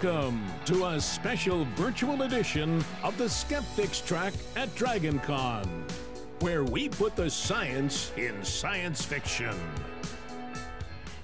Welcome to a special virtual edition of the Skeptics Track at DragonCon, where we put the science in science fiction.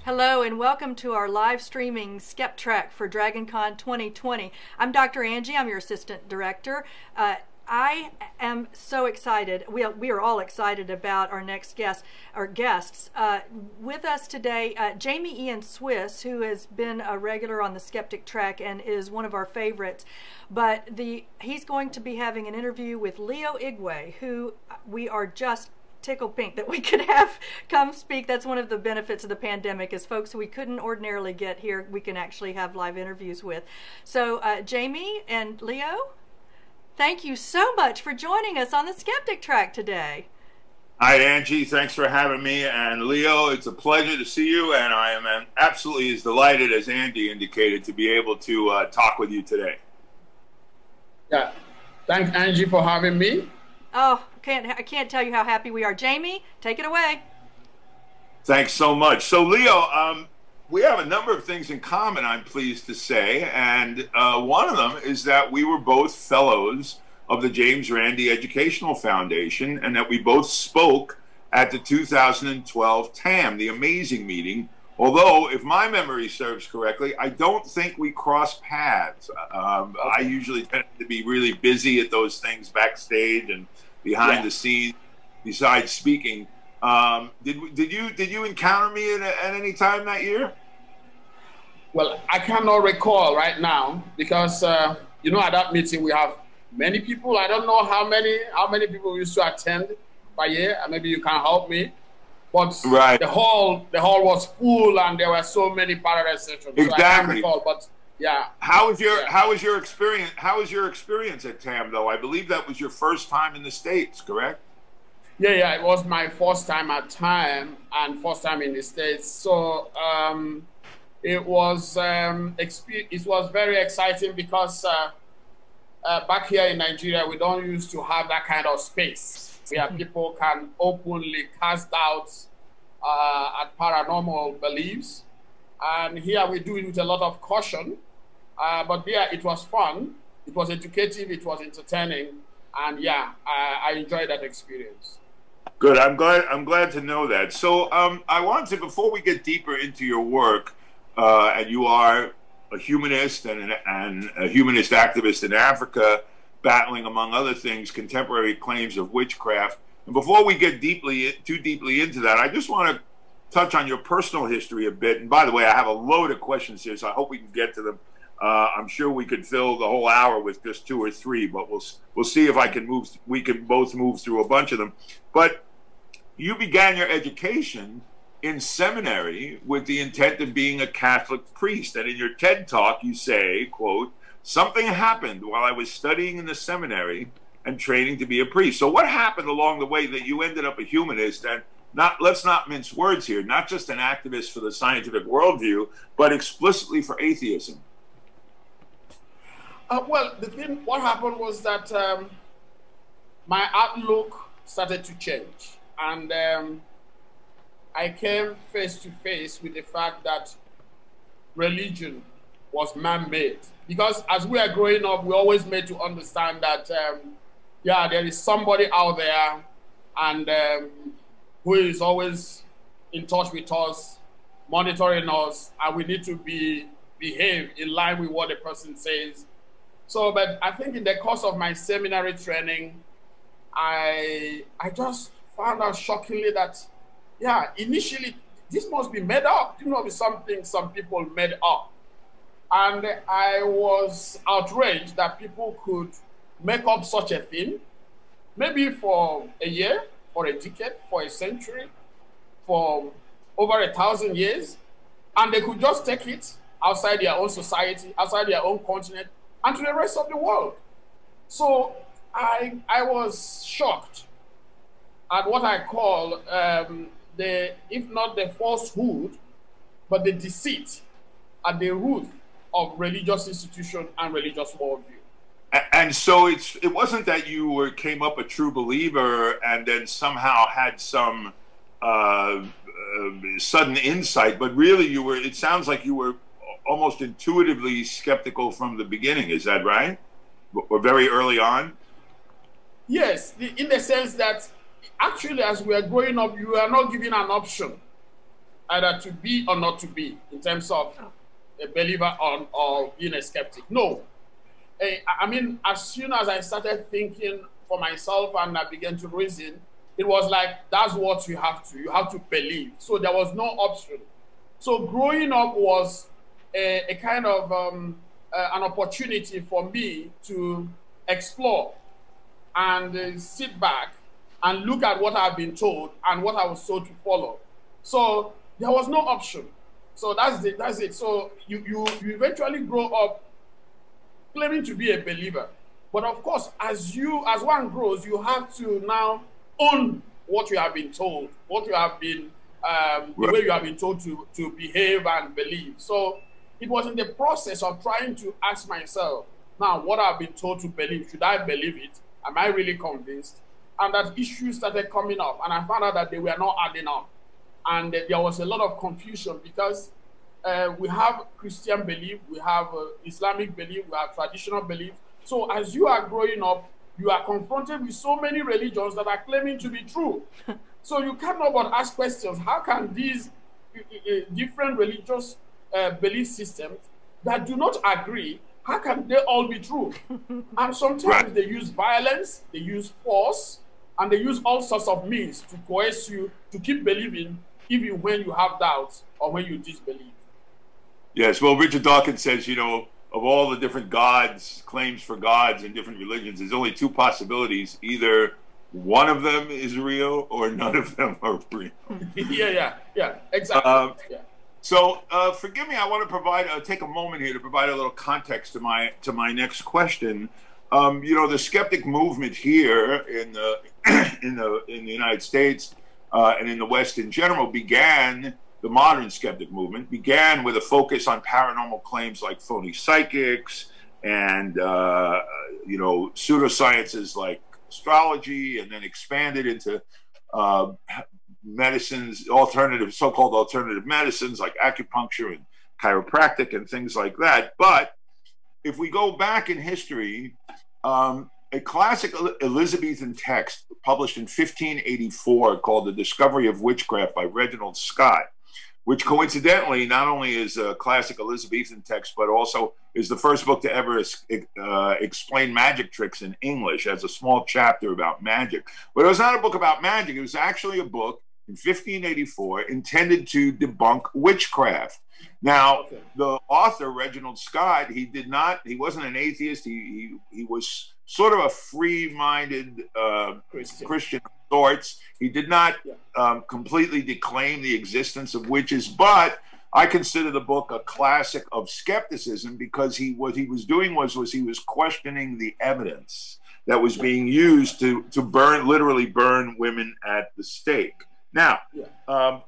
Hello and welcome to our live streaming Skeptrack for DragonCon 2020. I'm Dr. Angie, I'm your assistant director. Uh, I am so excited. We are, we are all excited about our next guest, our guests. Uh, with us today, uh, Jamy Ian Swiss, who has been a regular on the Skeptic Track and is one of our favorites. But the he's going to be having an interview with Leo Igwe, who we are just tickled pink that we could have come speak. That's one of the benefits of the pandemic is folks we couldn't ordinarily get here, we can actually have live interviews with. So, uh, Jamie and Leo, Thank you so much for joining us on the Skeptic Track today. Hi, Angie. Thanks for having me. And Leo, it's a pleasure to see you. And I am absolutely as delighted as Angie indicated to be able to uh, talk with you today. Yeah. Thanks, Angie, for having me. Oh, can't, I can't tell you how happy we are. Jamy, take it away. Thanks so much. So, Leo, um, we have a number of things in common, I'm pleased to say. And uh, one of them is that we were both fellows of the James Randi Educational Foundation and that we both spoke at the 2012 TAM, the amazing meeting. Although, if my memory serves correctly, I don't think we crossed paths. Um, okay. I usually tend to be really busy at those things backstage and behind yeah. the scenes, besides speaking. Um, did did you did you encounter me at, at any time that year? Well, I cannot recall right now because uh, you know at that meeting we have many people. I don't know how many how many people used to attend by year. Maybe you can help me. But right. the hall the hall was full and there were so many parallel sessions. Exactly. So recall, but yeah. How was your yeah. how was your experience how was your experience at TAM though? I believe that was your first time in the States, correct? Yeah, yeah, it was my first time at TAM and first time in the States. So um, it was um, it was very exciting because uh, uh, back here in Nigeria we don't used to have that kind of space where mm-hmm. people can openly cast doubts uh, at paranormal beliefs, and here we do it with a lot of caution. Uh, but yeah, it was fun. It was educative. It was entertaining, and yeah, I, I enjoyed that experience. Good. I'm glad. I'm glad to know that. So, um, I wanted to before we get deeper into your work, uh, and you are a humanist and, an, and a humanist activist in Africa, battling among other things contemporary claims of witchcraft. And before we get deeply too deeply into that, I just want to touch on your personal history a bit. And by the way, I have a load of questions here, so I hope we can get to them. Uh, I'm sure we could fill the whole hour with just two or three, but we'll we'll see if I can move. We can both move through a bunch of them. But you began your education in seminary with the intent of being a Catholic priest. And in your TED talk, you say, quote, something happened while I was studying in the seminary and training to be a priest. So what happened along the way that you ended up a humanist and not let's not mince words here, not just an activist for the scientific worldview, but explicitly for atheism? Uh, well, the thing, what happened was that um, my outlook started to change and um, I came face to face with the fact that religion was man-made. Because as we are growing up, we always made to understand that, um, yeah, there is somebody out there and um, who is always in touch with us, monitoring us, and we need to be behave in line with what the person says. So, but I think in the course of my seminary training, I I just found out shockingly that, yeah, initially this must be made up. You know, be something some people made up. And I was outraged that people could make up such a thing, maybe for a year, for a decade, for a century, for over a thousand years, and they could just take it outside their own society, outside their own continent, and to the rest of the world. So I, I was shocked at what I call um, the, if not the falsehood, but the deceit at the root of religious institution and religious worldview. And so it's it wasn't that you were came up a true believer and then somehow had some uh, uh, sudden insight, but really you were. It sounds like you were almost intuitively skeptical from the beginning. Is that right? Or very early on? Yes, in the sense that actually, as we are growing up, you are not given an option either to be or not to be in terms of a believer or, or being a skeptic. No. Eh, I mean, as soon as I started thinking for myself and I began to reason, it was like, that's what you have to. You have to believe. So there was no option. So growing up was a, a kind of um, uh, an opportunity for me to explore and uh, sit back and look at what I've been told and what I was told to follow. So there was no option. So that's it. That's it. So you, you, you eventually grow up claiming to be a believer. But of course, as you as one grows, you have to now own what you have been told, what you have been um, the way you have been told to, to behave and believe. So it was in the process of trying to ask myself, now what I've been told to believe, should I believe it? Am I really convinced? And that issues started coming up, and I found out that they were not adding up. And uh, there was a lot of confusion because uh, we have Christian belief, we have uh, Islamic belief, we have traditional belief. So as you are growing up, you are confronted with so many religions that are claiming to be true. so you cannot but ask questions. How can these uh, uh, different religious uh, belief systems that do not agree, how can they all be true? and sometimes right. they use violence, they use force, and they use all sorts of means to coerce you to keep believing even when you have doubts or when you disbelieve. Yes, well, Richard Dawkins says, you know, of all the different gods, claims for gods in different religions, there's only two possibilities. Either one of them is real or none of them are real. yeah, yeah, yeah, exactly. Um, yeah. So, uh, forgive me. I want to provide uh, take a moment here to provide a little context to my to my next question. Um, you know, the skeptic movement here in the in the in the United States uh, and in the West in general began the modern skeptic movement began with a focus on paranormal claims like phony psychics and uh, you know pseudosciences like astrology, and then expanded into uh, medicines, alternative, so-called alternative medicines like acupuncture and chiropractic and things like that. But if we go back in history, um, a classic Elizabethan text published in 1584 called The Discovery of Witchcraft by Reginald Scot which coincidentally not only is a classic Elizabethan text, but also is the first book to ever uh, explain magic tricks in English as a small chapter about magic. But it was not a book about magic, it was actually a book in 1584 intended to debunk witchcraft. Now, the author, Reginald Scot, he did not, he wasn't an atheist, he, he, he was sort of a free minded uh, Christian. Christian sorts. He did not um, completely declaim the existence of witches, but I consider the book a classic of skepticism because he what he was doing was was he was questioning the evidence that was being used to to burn literally burn women at the stake. Now, um,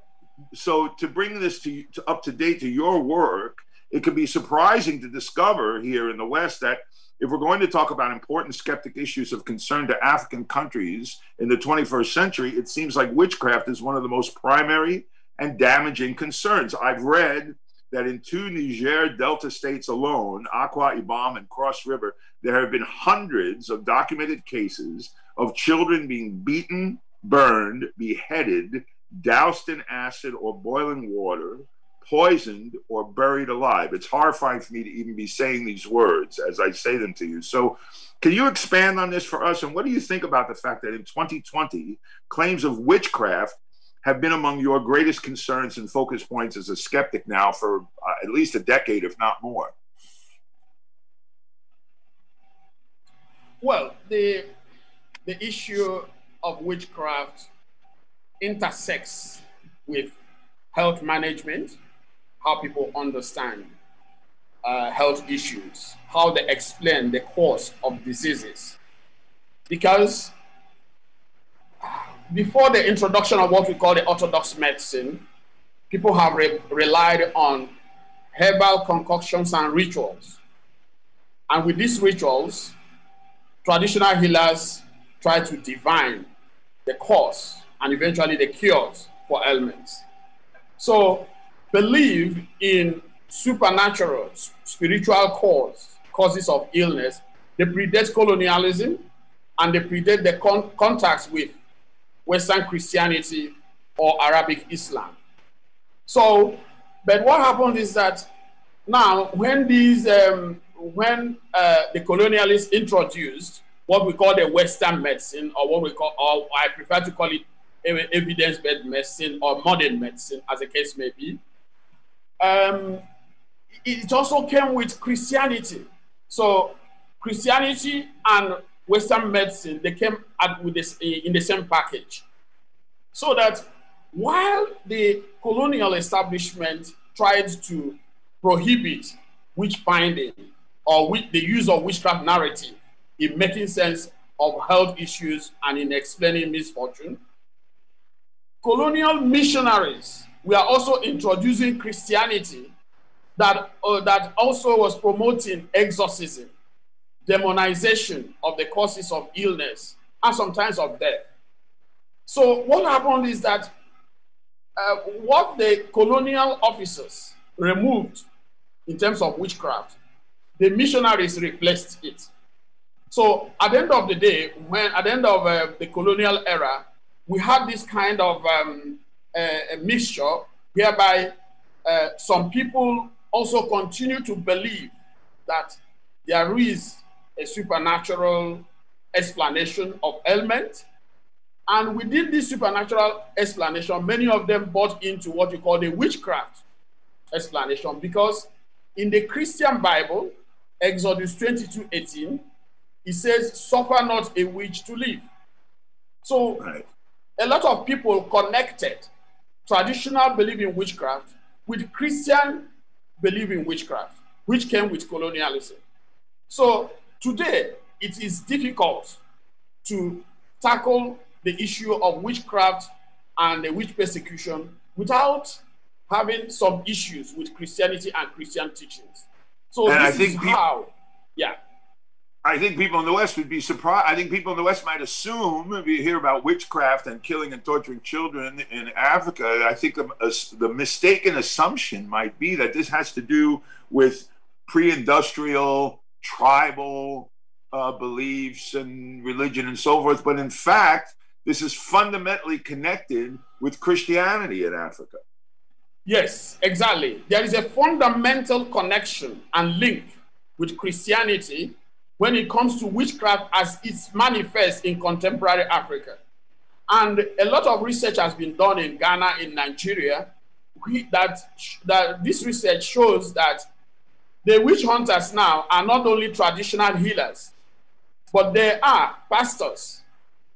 so to bring this to, to up to date to your work, it can be surprising to discover here in the West that if we're going to talk about important skeptic issues of concern to African countries in the 21st century, it seems like witchcraft is one of the most primary and damaging concerns. I've read that in two Niger Delta states alone, Akwa Ibom and Cross River, there have been hundreds of documented cases of children being beaten, burned, beheaded, doused in acid or boiling water, poisoned or buried alive. It's horrifying for me to even be saying these words as I say them to you. So, can you expand on this for us? And what do you think about the fact that in 2020, claims of witchcraft have been among your greatest concerns and focus points as a skeptic now for uh, at least a decade, if not more? Well, the the issue of witchcraft intersects with health management how people understand uh, health issues, how they explain the cause of diseases. Because before the introduction of what we call the orthodox medicine, people have re relied on herbal concoctions and rituals. And with these rituals, traditional healers try to divine the cause and eventually the cures for ailments. So believe in supernatural, spiritual cause, causes of illness, they predate colonialism and they predate the con- contacts with Western Christianity or Arabic Islam. So, but what happened is that now when these, um, when uh, the colonialists introduced what we call the Western medicine, or what we call, or I prefer to call it evidence-based medicine or modern medicine, as the case may be. Um, it also came with Christianity. So Christianity and Western medicine, they came out with this in the same package. So that while the colonial establishment tried to prohibit witch finding or with the use of witchcraft narrative in making sense of health issues and in explaining misfortune, colonial missionaries were also introducing Christianity that, uh, that also was promoting exorcism, demonization of the causes of illness, and sometimes of death. So, what happened is that uh, what the colonial officers removed in terms of witchcraft, the missionaries replaced it. So, at the end of the day, when at the end of uh, the colonial era, we had this kind of um, mixture whereby uh, some people also continue to believe that there is a supernatural explanation of ailment. And within this supernatural explanation, many of them bought into what you call the witchcraft explanation because in the Christian Bible, Exodus 22 18, it says, Suffer not a witch to live. So right. a lot of people connected traditional belief in witchcraft with Christian belief in witchcraft, which came with colonialism. So today, it is difficult to tackle the issue of witchcraft and the witch persecution without having some issues with Christianity and Christian teachings. So and this I think is how, yeah. I think people in the West would be surprised. I think people in the West might assume, if you hear about witchcraft and killing and torturing children in Africa, I think the, the mistaken assumption might be that this has to do with pre industrial, tribal uh, beliefs and religion and so forth. But in fact, this is fundamentally connected with Christianity in Africa. Yes, exactly. There is a fundamental connection and link with Christianity when it comes to witchcraft as it's manifest in contemporary Africa. And a lot of research has been done in Ghana, in Nigeria, that, that this research shows that the witch hunters now are not only traditional healers, but they are pastors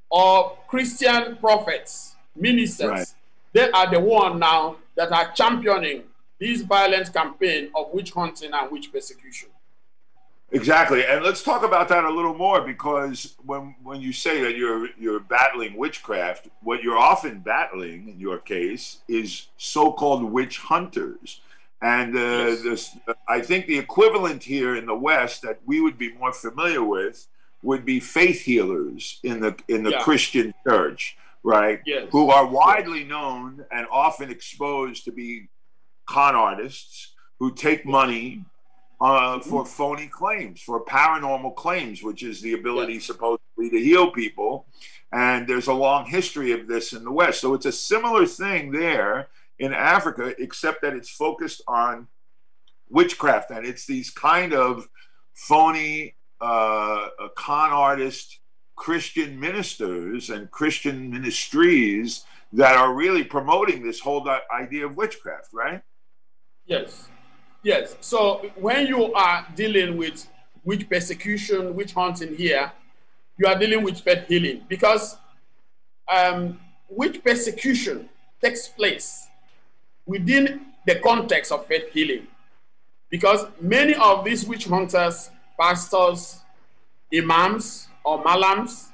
or Christian prophets, ministers. Right. They are the one now that are championing this violent campaign of witch hunting and witch persecution. Exactly, and let's talk about that a little more because when when you say that you're you're battling witchcraft, what you're often battling in your case is so-called witch hunters, and uh, yes. this, I think the equivalent here in the West that we would be more familiar with would be faith healers in the in the yeah. Christian church, right? Yes. Who are widely known and often exposed to be con artists who take money uh, for phony claims, for paranormal claims, which is the ability yeah. supposedly to heal people. And there's a long history of this in the West. So it's a similar thing there in Africa, except that it's focused on witchcraft. And it's these kind of phony uh, con artist Christian ministers and Christian ministries that are really promoting this whole idea of witchcraft, right? Yes. Yes. So when you are dealing with witch persecution, witch hunting here, you are dealing with faith healing because um, witch persecution takes place within the context of faith healing. Because many of these witch hunters, pastors, imams, or malams,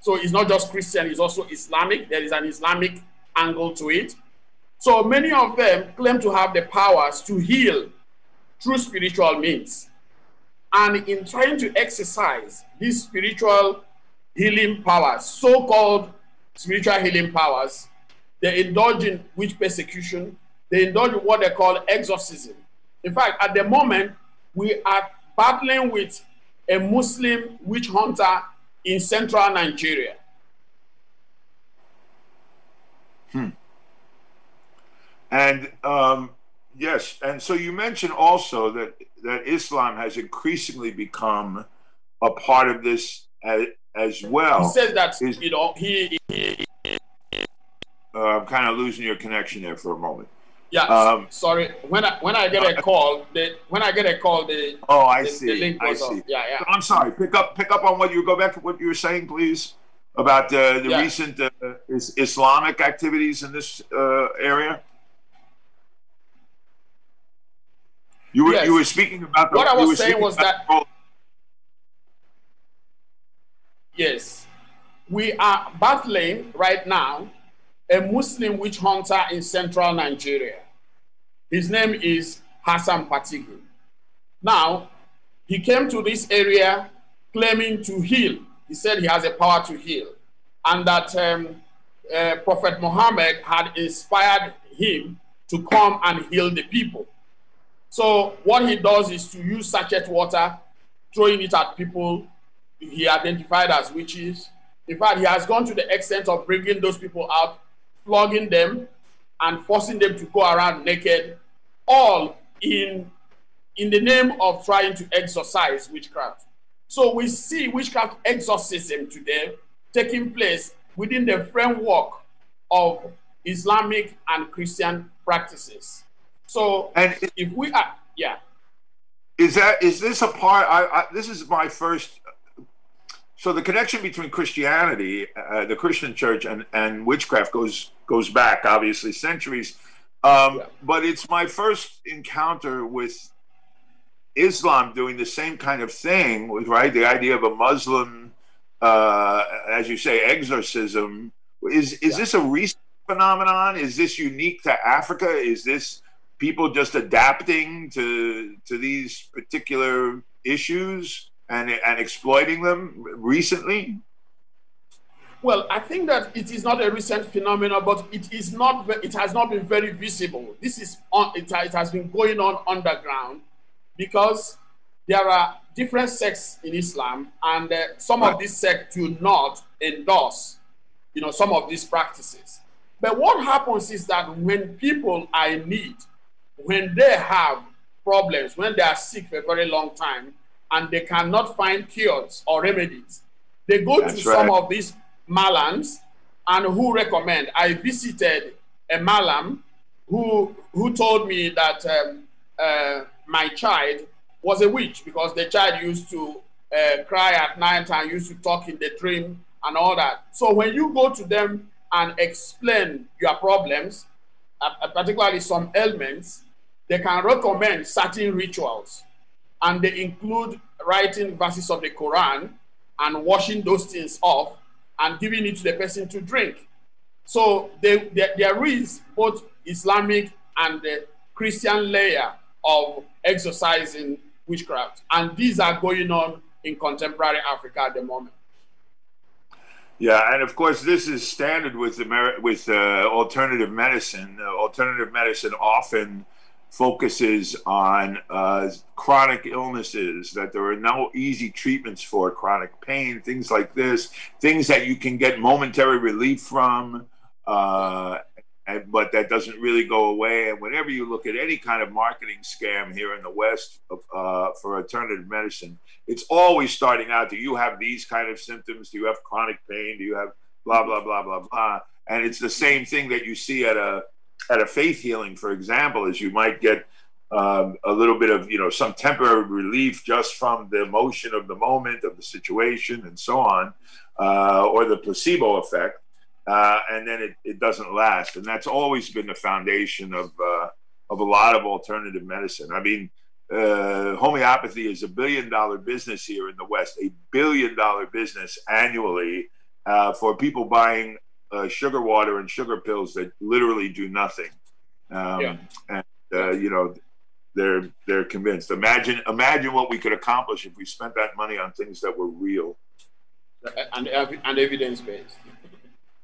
so it's not just Christian, it's also Islamic. There is an Islamic angle to it. So many of them claim to have the powers to heal through spiritual means. And in trying to exercise these spiritual healing powers, so called spiritual healing powers, they indulge in witch persecution, they indulge in what they call exorcism, In fact, at the moment, we are battling with a Muslim witch hunter in central Nigeria. Hmm. And um, yes, and so you mentioned also that that Islam has increasingly become a part of this as, as well. He says that Is, you know he. Uh, I'm kind of losing your connection there for a moment. Yeah, um, sorry. When I when I get a uh, call, the when I get a call, the oh, I the, see. The link I see. Yeah, yeah. I'm sorry. Pick up pick up on what you go back to what you were saying, please, about uh, the yeah. recent uh, is Islamic activities in this uh, area. You were yes. you were speaking about the, what I was saying was that. Yes, we are battling right now a Muslim witch hunter in central Nigeria. His name is Hassan Patigu. Now, he came to this area claiming to heal. He said he has a power to heal, and that um, uh, Prophet Muhammad had inspired him to come and heal the people. So, what he does is to use sachet water, throwing it at people he identified as witches. In fact, he has gone to the extent of bringing those people out flogging them and forcing them to go around naked, all in, in the name of trying to exorcise witchcraft. So we see witchcraft exorcism today taking place within the framework of Islamic and Christian practices. So and if we are, yeah. Is that is this a part? I, I this is my first so the connection between Christianity, uh, the Christian church, and, and witchcraft goes goes back obviously centuries. Um, yeah. But it's my first encounter with Islam doing the same kind of thing, with right the idea of a Muslim, uh, as you say, exorcism. Is is yeah. this a recent phenomenon? Is this unique to Africa? Is this people just adapting to to these particular issues? and, and exploiting them recently? Well, I think that it is not a recent phenomenon, but it is not. It has not been very visible. This is on. It, it has been going on underground because there are different sects in Islam, and uh, some of these sects do not endorse, you know, some of these practices. But what happens is that when people are in need, when they have problems, when they are sick for a very long time, and they cannot find cures or remedies. They go That's to right. some of these malams and who recommend. I visited a malam who who told me that um, uh, my child was a witch because the child used to uh, cry at night and used to talk in the dream and all that. So when you go to them and explain your problems, uh, particularly some ailments, they can recommend certain rituals and they include writing verses of the Quran and washing those things off and giving it to the person to drink. So they, they, there is both Islamic and the Christian layer of exercising witchcraft, and these are going on in contemporary Africa at the moment. Yeah, and of course, this is standard with Ameri- with uh, alternative medicine. Uh, alternative medicine often focuses on uh, chronic illnesses, that there are no easy treatments for chronic pain, things like this, things that you can get momentary relief from, uh, and, but that doesn't really go away. And whenever you look at any kind of marketing scam here in the West uh, for alternative medicine, it's always starting out do you have these kind of symptoms? Do you have chronic pain? Do you have blah, blah, blah, blah, blah? And it's the same thing that you see at a at a faith healing, for example, is you might get um, a little bit of you know some temporary relief just from the emotion of the moment of the situation and so on, uh, or the placebo effect, uh, and then it, it doesn't last. And that's always been the foundation of uh, of a lot of alternative medicine. I mean. Uh, homeopathy is a billion dollar business here in the West, a billion dollar business annually uh, for people buying uh, sugar water and sugar pills that literally do nothing. Um, yeah. And uh, you know, they're they're convinced. Imagine imagine what we could accomplish if we spent that money on things that were real and and evidence based.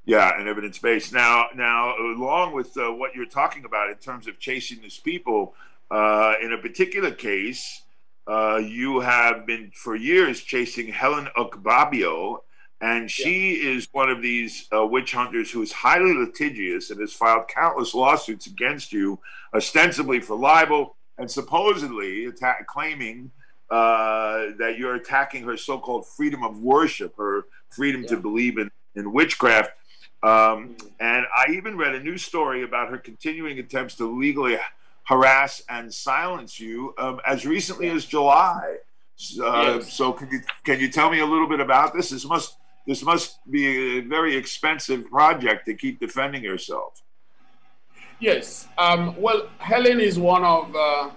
Yeah, and evidence based. Now, now, along with uh, what you're talking about in terms of chasing these people, Uh, in a particular case, uh, you have been for years chasing Helen Ukpabio, and she yeah. is one of these uh, witch hunters who is highly litigious and has filed countless lawsuits against you, ostensibly for libel and supposedly attack, claiming uh, that you're attacking her so-called freedom of worship, her freedom yeah. to believe in, in witchcraft. Um, and I even read a news story about her continuing attempts to legally harass and silence you um, as recently as July. Uh, yes. So can you can you tell me a little bit about this? This must this must be a very expensive project to keep defending yourself. Yes. Um, well, Helen is one of uh,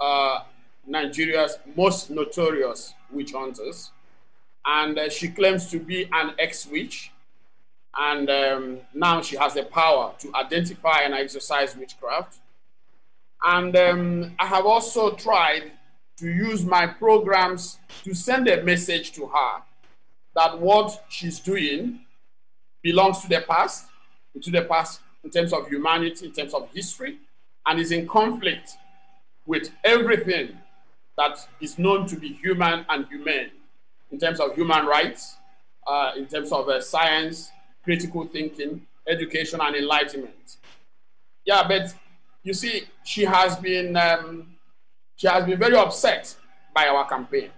uh, Nigeria's most notorious witch hunters, and uh, she claims to be an ex-witch, and um, now she has the power to identify and exercise witchcraft. And um, I have also tried to use my programs to send a message to her that what she's doing belongs to the past, to the past in terms of humanity, in terms of history, and is in conflict with everything that is known to be human and humane in terms of human rights, uh, in terms of uh, science, critical thinking, education, and enlightenment. Yeah, but you see, she has been um, she has been very upset by our campaign,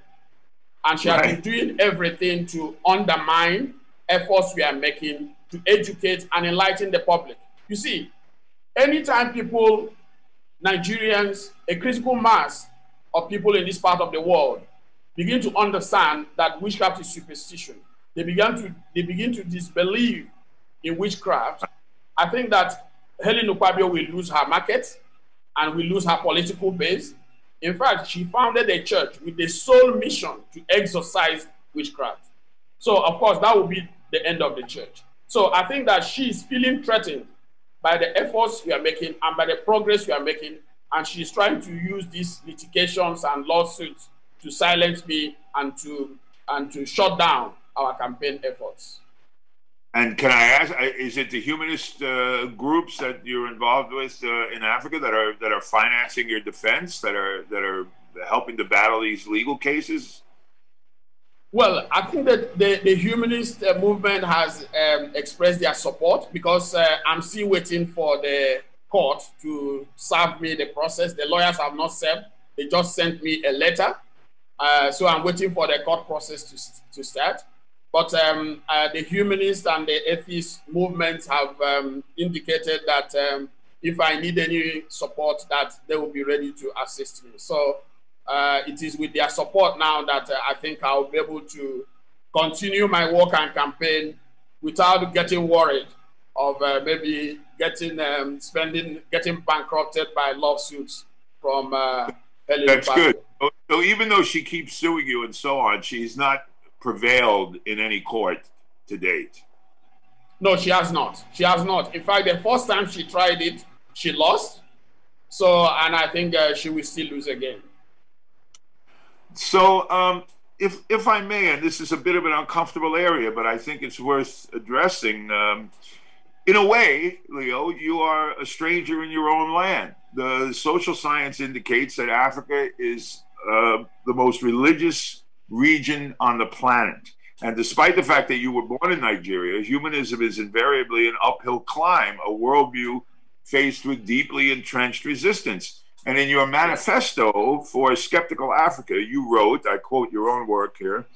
and she right. has been doing everything to undermine efforts we are making to educate and enlighten the public. You see, anytime people, Nigerians, a critical mass of people in this part of the world begin to understand that witchcraft is superstition, they begin to they begin to disbelieve in witchcraft. I think that Helen Ukpabio will lose her market and will lose her political base. In fact, she founded a church with the sole mission to exorcise witchcraft. So, of course, that will be the end of the church. So, I think that she is feeling threatened by the efforts we are making and by the progress we are making. And she's trying to use these litigations and lawsuits to silence me and to and to shut down our campaign efforts. And can I ask, uh, is it the humanist uh, groups that you're involved with uh, in Africa that are that are financing your defense, that are that are helping to battle these legal cases? Well, I think that the, the humanist uh, movement has um, expressed their support because uh, I'm still waiting for the court to serve me the process. The lawyers have not served; they just sent me a letter, uh, so I'm waiting for the court process to to start. But um, uh, the humanist and the atheist movements have um, indicated that um, if I need any support, that they will be ready to assist me. So uh, it is with their support now that uh, I think I'll be able to continue my work and campaign without getting worried of uh, maybe getting um, spending, getting bankrupted by lawsuits from uh, That's good. So even though she keeps suing you and so on, she's not prevailed in any court to date. No, she has not. She has not. In fact, the first time she tried it, she lost. So, and I think uh, she will still lose again. So, um, if if I may, and this is a bit of an uncomfortable area, but I think it's worth addressing. Um, in a way, Leo, you are a stranger in your own land. The social science indicates that Africa is uh, the most religious region on the planet. And despite the fact that you were born in Nigeria, humanism is invariably an uphill climb, a worldview faced with deeply entrenched resistance. And in your manifesto for Skeptical Africa, you wrote, I quote your own work here,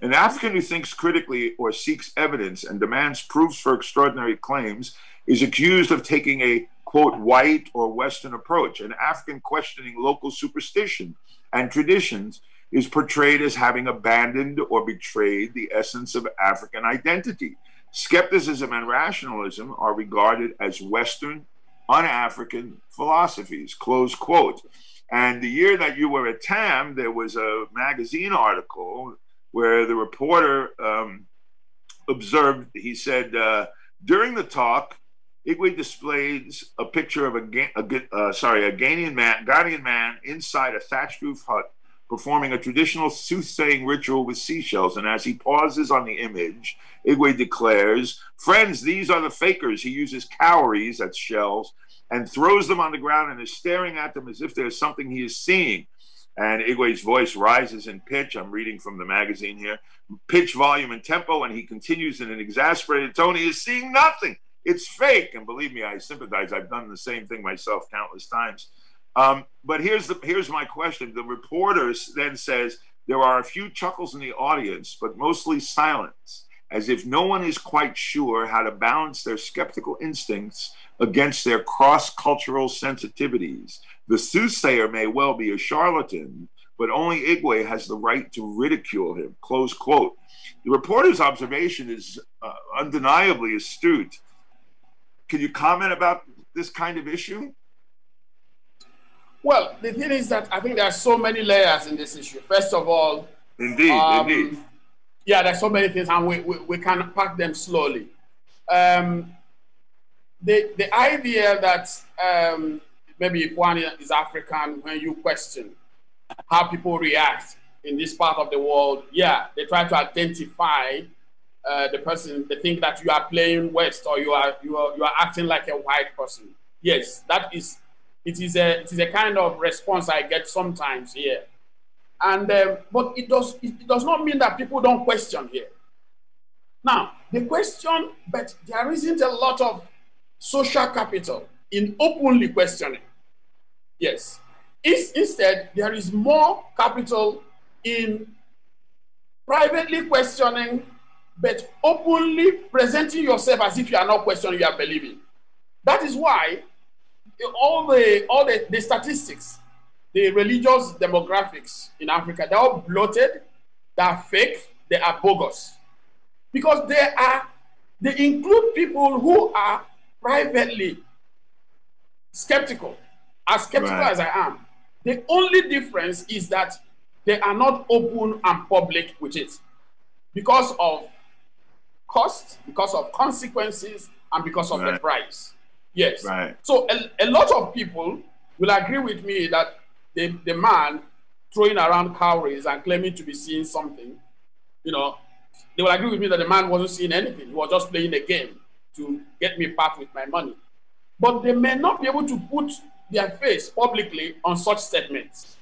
an African who thinks critically or seeks evidence and demands proofs for extraordinary claims is accused of taking a quote white or Western approach. An African questioning local superstition and traditions is portrayed as having abandoned or betrayed the essence of African identity. Skepticism and rationalism are regarded as Western, un African philosophies. Close quote. And the year that you were at TAM, there was a magazine article where the reporter um, observed, he said, uh, during the talk, Igwe displays a picture of a, a uh, sorry, a Ghanaian man, Ghanaian man inside a thatched roof hut performing a traditional soothsaying ritual with seashells. And as he pauses on the image, Igwe declares, Friends, these are the fakers. He uses cowries, that's shells, and throws them on the ground and is staring at them as if there's something he is seeing. And Igwe's voice rises in pitch. I'm reading from the magazine here. Pitch, volume, and tempo. And he continues in an exasperated tone. He is seeing nothing. It's fake. And believe me, I sympathize. I've done the same thing myself countless times. Um, but here's the here's my question. The reporter then says there are a few chuckles in the audience, but mostly silence, as if no one is quite sure how to balance their skeptical instincts against their cross-cultural sensitivities. The soothsayer may well be a charlatan, but only Igwe has the right to ridicule him. Close quote. The reporter's observation is uh, undeniably astute. Can you comment about this kind of issue? Well, the thing is that I think there are so many layers in this issue. First of all, indeed, um, indeed. Yeah, there's so many things, and we, we, we can pack them slowly. Um, the, the idea that um, maybe if one is African, when you question how people react in this part of the world, yeah, they try to identify uh, the person. They think that you are playing West or you are you are you are acting like a white person. Yes, that is it is a it is a kind of response I get sometimes here, and um, but it does it does not mean that people don't question here. Now the question, but there isn't a lot of social capital in openly questioning. Yes, is instead there is more capital in privately questioning, but openly presenting yourself as if you are not questioning, you are believing. That is why all the all the, the statistics, the religious demographics in Africa, they're all bloated, they're fake, they are bogus. Because they are they include people who are privately skeptical, as skeptical right. as I am. The only difference is that they are not open and public with it because of cost, because of consequences, and because of right. the price. Yes. Right. So a, a lot of people will agree with me that the, the man throwing around cowries and claiming to be seeing something, you know, they will agree with me that the man wasn't seeing anything. He was just playing a game to get me back with my money. But they may not be able to put their face publicly on such statements.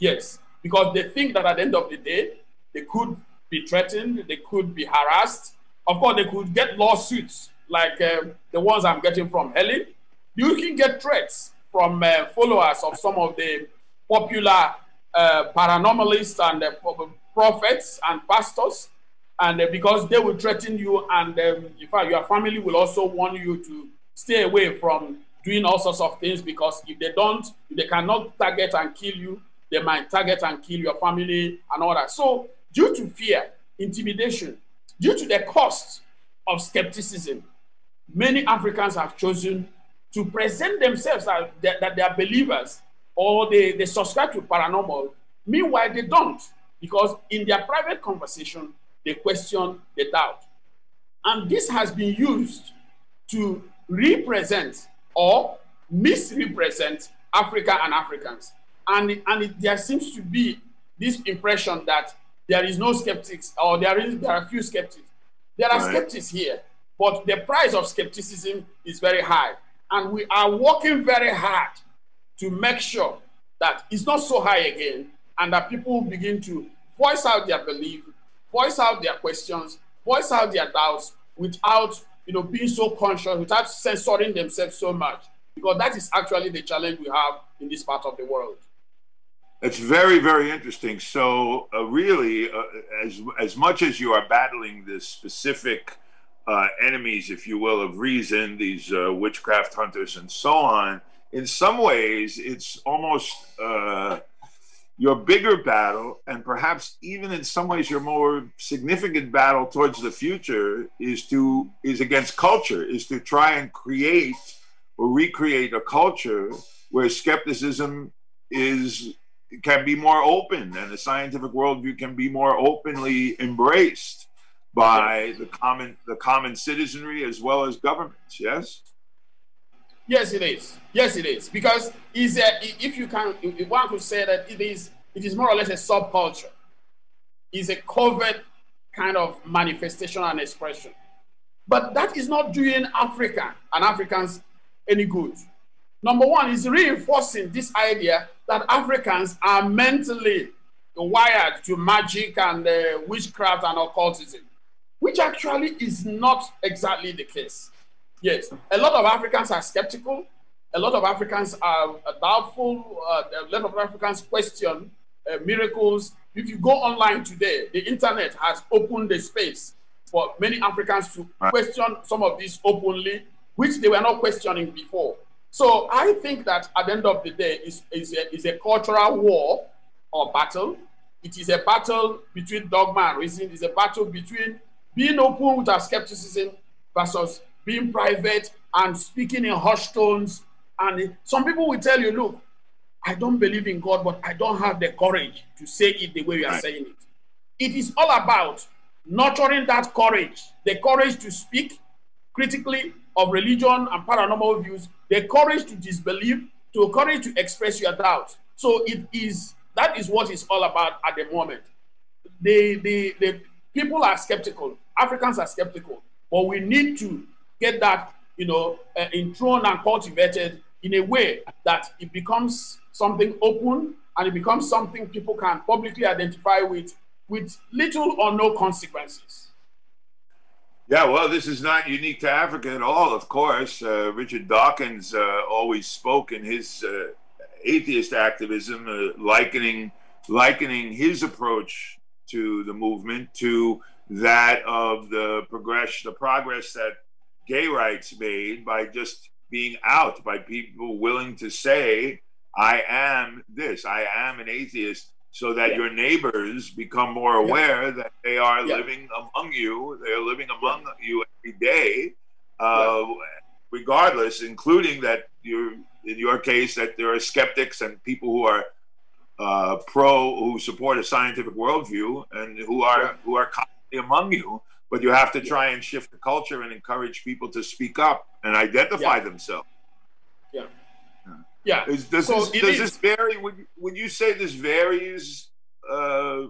Yes, because they think that at the end of the day, they could be threatened, they could be harassed. Of course, they could get lawsuits like uh, the ones I'm getting from Helen, you can get threats from uh, followers of some of the popular uh, paranormalists and prophets and pastors, and uh, because they will threaten you, and um, in fact, your family will also warn you to stay away from doing all sorts of things because if they don't, if they cannot target and kill you, they might target and kill your family and all that. So, due to fear, intimidation, due to the cost of skepticism, many Africans have chosen to present themselves as that, that they are believers or they, they subscribe to paranormal. Meanwhile, they don't, because in their private conversation, they question, they doubt. And this has been used to represent or misrepresent Africa and Africans. And, and it, there seems to be this impression that there is no skeptics or there, is, there are few skeptics. There are right. skeptics here but the price of skepticism is very high. And we are working very hard to make sure that it's not so high again and that people begin to voice out their belief, voice out their questions, voice out their doubts without you know, being so conscious, without censoring themselves so much. Because that is actually the challenge we have in this part of the world. It's very, very interesting. So, uh, really, uh, as as much as you are battling this specific uh, enemies, if you will, of reason, these uh, witchcraft hunters and so on, in some ways, it's almost uh, your bigger battle, and perhaps even in some ways your more significant battle towards the future is to is against culture, is to try and create or recreate a culture where skepticism is can be more open and the scientific worldview can be more openly embraced by the common the common citizenry as well as governments. Yes. Yes, it is. Yes, it is because is if you can, if one could say that it is it is more or less a subculture. Is a covert kind of manifestation and expression, but that is not doing Africa and Africans any good. Number one is reinforcing this idea that Africans are mentally wired to magic and uh, witchcraft and occultism, which actually is not exactly the case. Yes, a lot of Africans are skeptical. A lot of Africans are doubtful. Uh, a lot of Africans question uh, miracles. If you go online today, the internet has opened the space for many Africans to question some of this openly, which they were not questioning before. So I think that at the end of the day, is is a, is a cultural war or battle. It is a battle between dogma and reason. It's a battle between being open with our skepticism versus being private and speaking in hushed tones. And some people will tell you, look, I don't believe in God, but I don't have the courage to say it the way you are right. saying it. It is all about nurturing that courage, the courage to speak critically of religion and paranormal views, the courage to disbelieve, to courage to express your doubts. So it is that is what it's all about at the moment. The, the, the people are skeptical, Africans are skeptical, but we need to get that, you know, uh, enthroned and cultivated in a way that it becomes something open and it becomes something people can publicly identify with with little or no consequences. Yeah, well, this is not unique to Africa at all, of course. Uh, Richard Dawkins uh, always spoke in his uh, atheist activism, uh, likening, likening his approach to the movement to that of the progress, the progress that gay rights made by just being out, by people willing to say, I am this, I am an atheist, so that yeah. your neighbors become more aware yeah. that they are yeah. living among you, they are living among you every day, uh, regardless, including that you in your case, that there are skeptics and people who are uh, pro, who support a scientific worldview, and who are who are among you but you have to try and shift the culture and encourage people to speak up and identify yeah. themselves. Yeah. Yeah. Is, does so this, does this vary? Would, would you say this varies uh,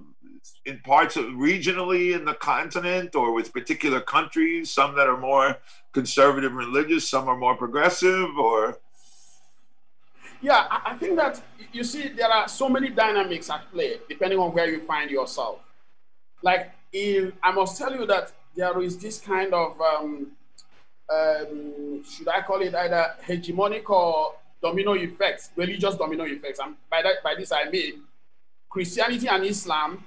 in parts of regionally in the continent or with particular countries? Some that are more conservative religious, some are more progressive, or? Yeah, I think that you see there are so many dynamics at play depending on where you find yourself. Like in, I must tell you that there is this kind of, um, um, should I call it either hegemonic or domino effects, religious domino effects. And by that, by this I mean Christianity and Islam.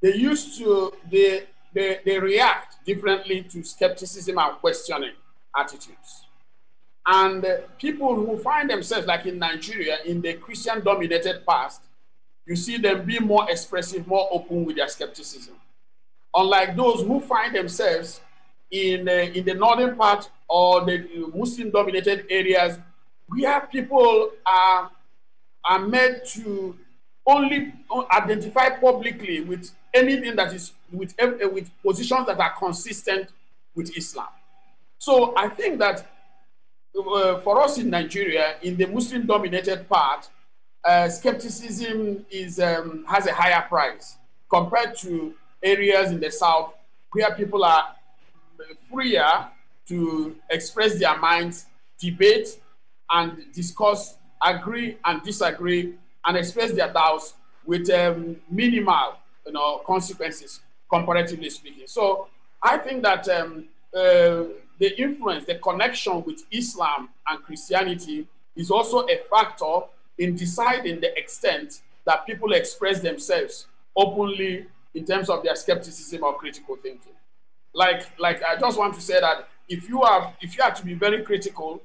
They used to they they, they react differently to skepticism and questioning attitudes. And uh, people who find themselves, like in Nigeria, in the Christian dominated past, you see them be more expressive, more open with their skepticism unlike those who find themselves in, uh, in the northern part or the Muslim dominated areas where people are, are made to only identify publicly with anything that is with, uh, with positions that are consistent with Islam. So I think that uh, for us in Nigeria, in the Muslim dominated part, uh, skepticism is, um, has a higher price compared to areas in the South where people are freer to express their minds, debate, and discuss, agree and disagree, and express their doubts with um, minimal you know, consequences, comparatively speaking. So I think that um, uh, the influence, the connection with Islam and Christianity is also a factor in deciding the extent that people express themselves openly in terms of their skepticism or critical thinking. Like, like I just want to say that if you are if you have to be very critical,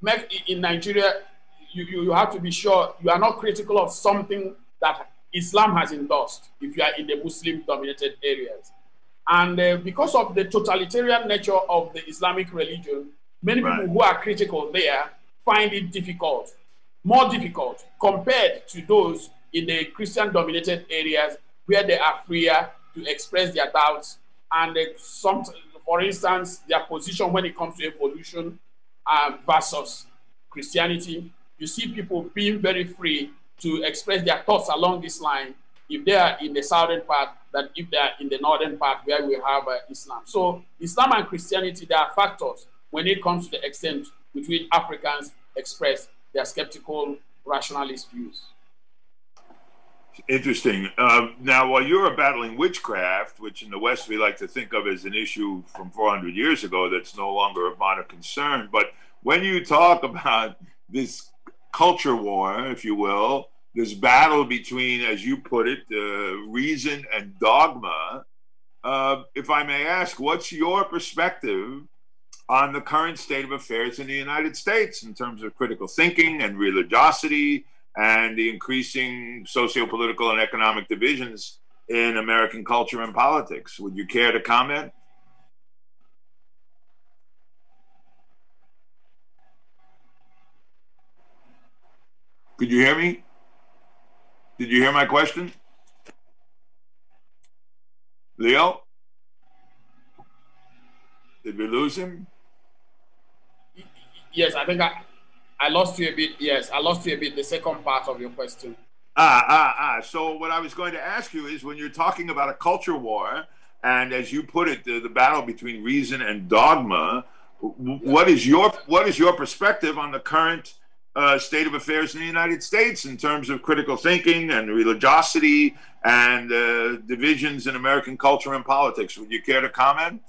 make in Nigeria, you, you, you have to be sure you are not critical of something that Islam has endorsed if you are in the Muslim dominated areas. And uh, because of the totalitarian nature of the Islamic religion, many right. people who are critical there find it difficult, more difficult compared to those in the Christian dominated areas where they are freer to express their doubts and some, for instance, their position when it comes to evolution um, versus Christianity. You see people being very free to express their thoughts along this line if they are in the southern part than if they are in the northern part where we have uh, Islam. So Islam and Christianity, there are factors when it comes to the extent with which Africans express their skeptical rationalist views. Interesting. Uh, now, while you're battling witchcraft, which in the West we like to think of as an issue from 400 years ago that's no longer of modern concern, but when you talk about this culture war, if you will, this battle between, as you put it, uh, reason and dogma, uh, if I may ask, what's your perspective on the current state of affairs in the United States in terms of critical thinking and religiosity and the increasing socio-political and economic divisions in American culture and politics. Would you care to comment? Could you hear me? Did you hear my question? Leo? Did we lose him? Yes, I think I, I lost you a bit. Yes, I lost you a bit. The second part of your question. Ah, ah, ah. So what I was going to ask you is when you're talking about a culture war, and as you put it, the, the battle between reason and dogma, what is your what is your perspective on the current uh, state of affairs in the United States in terms of critical thinking and religiosity and uh, divisions in American culture and politics? Would you care to comment?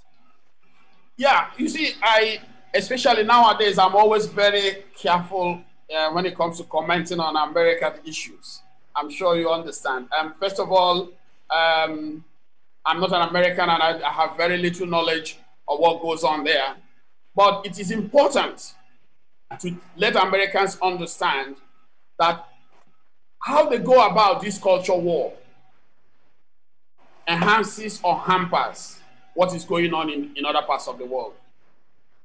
Yeah, you see, I especially nowadays, I'm always very careful uh, when it comes to commenting on American issues. I'm sure you understand. Um, first of all, um, I'm not an American and I, I have very little knowledge of what goes on there. But it is important to let Americans understand that how they go about this culture war enhances or hampers what is going on in, in other parts of the world.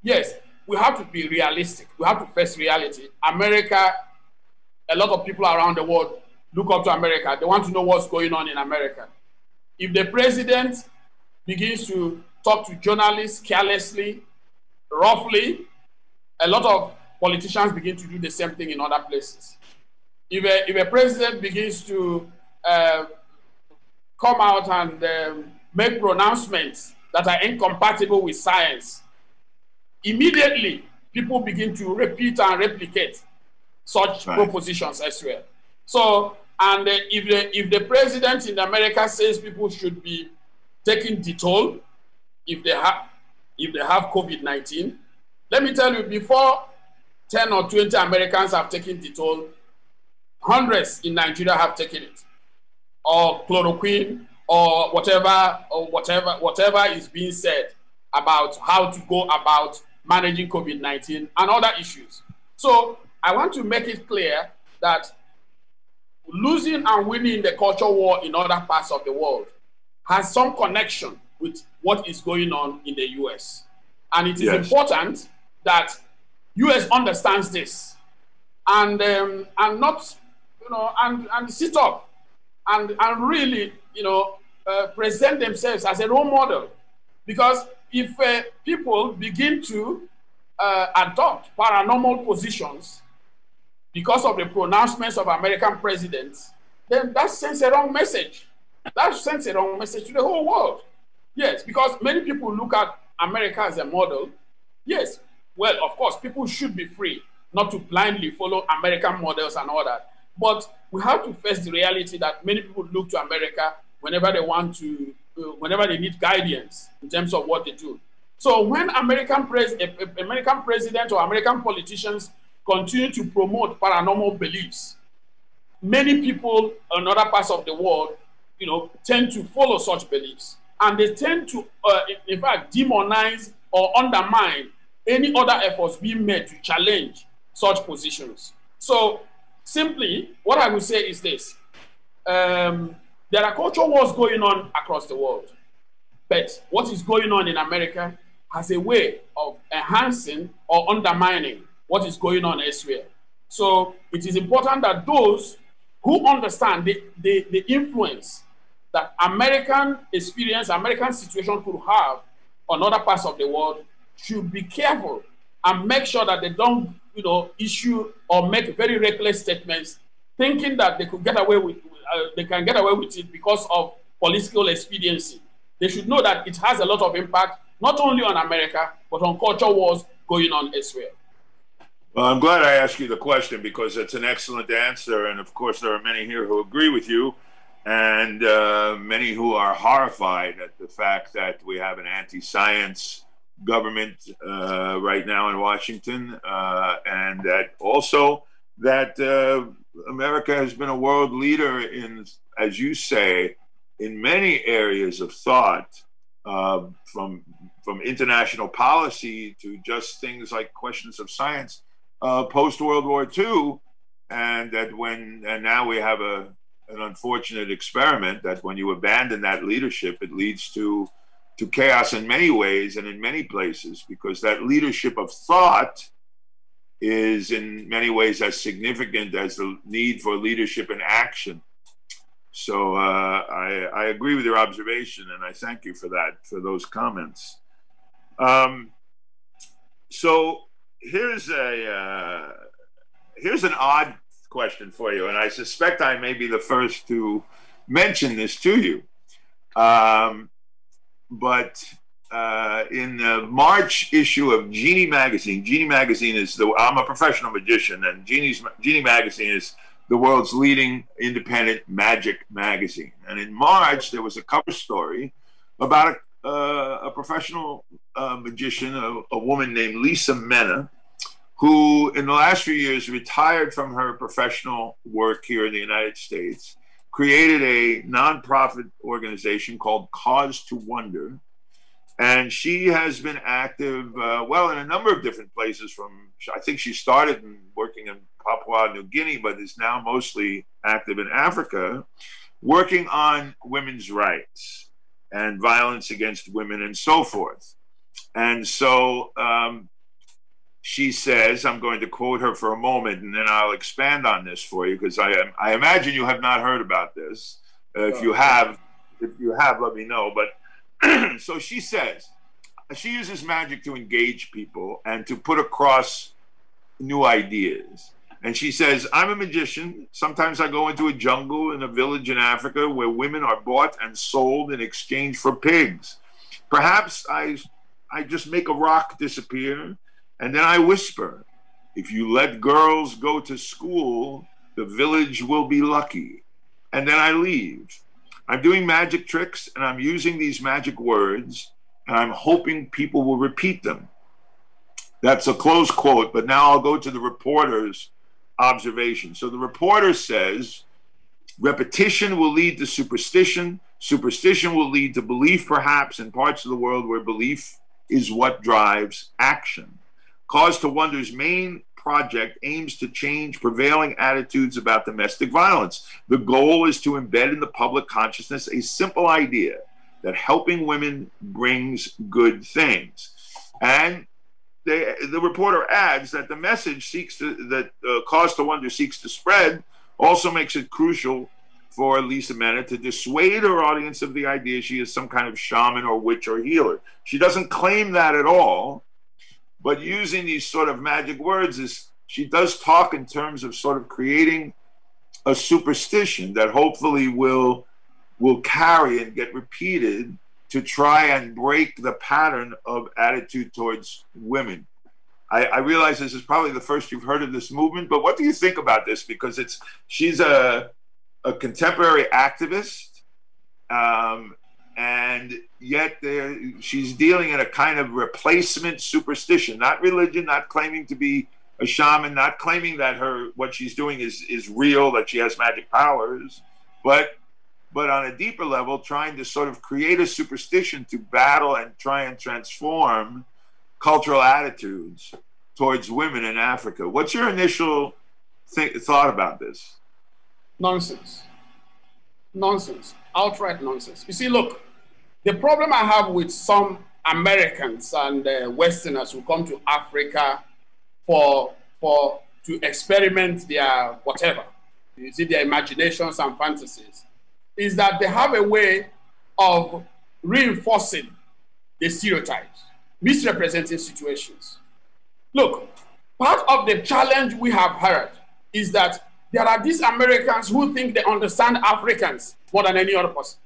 Yes, we have to be realistic. We have to face reality. America, a lot of people around the world look up to America. They want to know what's going on in America. If the president begins to talk to journalists carelessly, roughly, a lot of politicians begin to do the same thing in other places. If a, if a president begins to uh, come out and um, make pronouncements that are incompatible with science, immediately people begin to repeat and replicate such right. propositions elsewhere. So, and uh, if the if the president in America says people should be taking Dettol if they have if they have COVID nineteen, let me tell you, before 10 or 20 Americans have taken Dettol, hundreds in Nigeria have taken it, or chloroquine, or whatever, or whatever, whatever is being said about how to go about managing COVID 19 and other issues. So I want to make it clear that losing and winning the culture war in other parts of the world has some connection with what is going on in the US. And it is yes. important that US understands this and um, and not you know and and sit up and and really you know uh, present themselves as a role model because if uh, people begin to uh, adopt paranormal positions because of the pronouncements of American presidents, then that sends a wrong message. That sends a wrong message to the whole world. Yes, because many people look at America as a model. Yes, well, of course, people should be free not to blindly follow American models and all that. But we have to face the reality that many people look to America whenever they want to, whenever they need guidance in terms of what they do. So when American, pres- American president or American politicians continue to promote paranormal beliefs, many people in other parts of the world, you know, tend to follow such beliefs, and they tend to, uh, in fact, demonize or undermine any other efforts being made to challenge such positions. So simply, what I would say is this: um, there are culture wars going on across the world, but what is going on in America has a way of enhancing or undermining what is going on elsewhere. So it is important that those who understand the, the, the influence that American experience, American situation could have on other parts of the world should be careful and make sure that they don't, you know, issue or make very reckless statements, thinking that they could get away with, uh, they can get away with it because of political expediency. They should know that it has a lot of impact not only on America, but on culture wars going on elsewhere. Well, I'm glad I asked you the question because it's an excellent answer. And of course, there are many here who agree with you, and uh, many who are horrified at the fact that we have an anti science government uh, right now in Washington, uh, and that also that uh, America has been a world leader in, as you say, in many areas of thought, uh, from from international policy to just things like questions of science, uh, post World War II, and that when and now we have a an unfortunate experiment that when you abandon that leadership, it leads to to chaos in many ways and in many places because that leadership of thought is in many ways as significant as the need for leadership and action. So uh, I, I, agree with your observation, and I thank you for that, for those comments. Um, so here's a uh, here's an odd question for you, and I suspect I may be the first to mention this to you. Um, but uh, in the March issue of Genii magazine, Genii magazine is the I'm a professional magician, and Genii's Genii magazine is the world's leading independent magic magazine. And in March, there was a cover story about a, uh, a professional uh, magician, a, a, woman named Lisa Menna, who in the last few years retired from her professional work here in the United States, created a nonprofit organization called Cause to Wonder and she has been active, uh, well, in a number of different places. From I think she started working in Papua New Guinea, but is now mostly active in Africa, working on women's rights and violence against women and so forth. And so um, she says, I'm going to quote her for a moment, and then I'll expand on this for you because I, I imagine you have not heard about this. Uh, if you have, if you have, let me know. But so she says she uses magic to engage people and to put across new ideas. And she says, I'm a magician. Sometimes I go into a jungle in a village in Africa where women are bought and sold in exchange for pigs. Perhaps I, I just make a rock disappear and then I whisper, if you let girls go to school, the village will be lucky. And then I leave. I'm doing magic tricks and I'm using these magic words and I'm hoping people will repeat them. That's a close quote, but now I'll go to the reporter's observation. So the reporter says repetition will lead to superstition, superstition will lead to belief, perhaps, in parts of the world where belief is what drives action. Cause to Wonder's main project aims to change prevailing attitudes about domestic violence. The goal is to embed in the public consciousness a simple idea that helping women brings good things. And they, the reporter adds that the message seeks to, that uh, Cause to Wonder seeks to spread also makes it crucial for Lisa Menna to dissuade her audience of the idea she is some kind of shaman or witch or healer. She doesn't claim that at all, but using these sort of magic words is she does talk in terms of sort of creating a superstition that hopefully will will carry and get repeated to try and break the pattern of attitude towards women. I, I, realize this is probably the first you've heard of this movement, but what do you think about this? Because it's she's a a contemporary activist, um, and yet she's dealing in a kind of replacement superstition, not religion, not claiming to be a shaman, not claiming that her what she's doing is is real, that she has magic powers, but but on a deeper level, trying to sort of create a superstition to battle and try and transform cultural attitudes towards women in Africa. What's your initial th- thought about this? Nonsense. Nonsense. Outright nonsense. You see, look, the problem I have with some Americans and uh, Westerners who come to Africa for, for to experiment their whatever, you see, their imaginations and fantasies, is that they have a way of reinforcing the stereotypes, misrepresenting situations. Look, part of the challenge we have heard is that there are these Americans who think they understand Africans more than any other person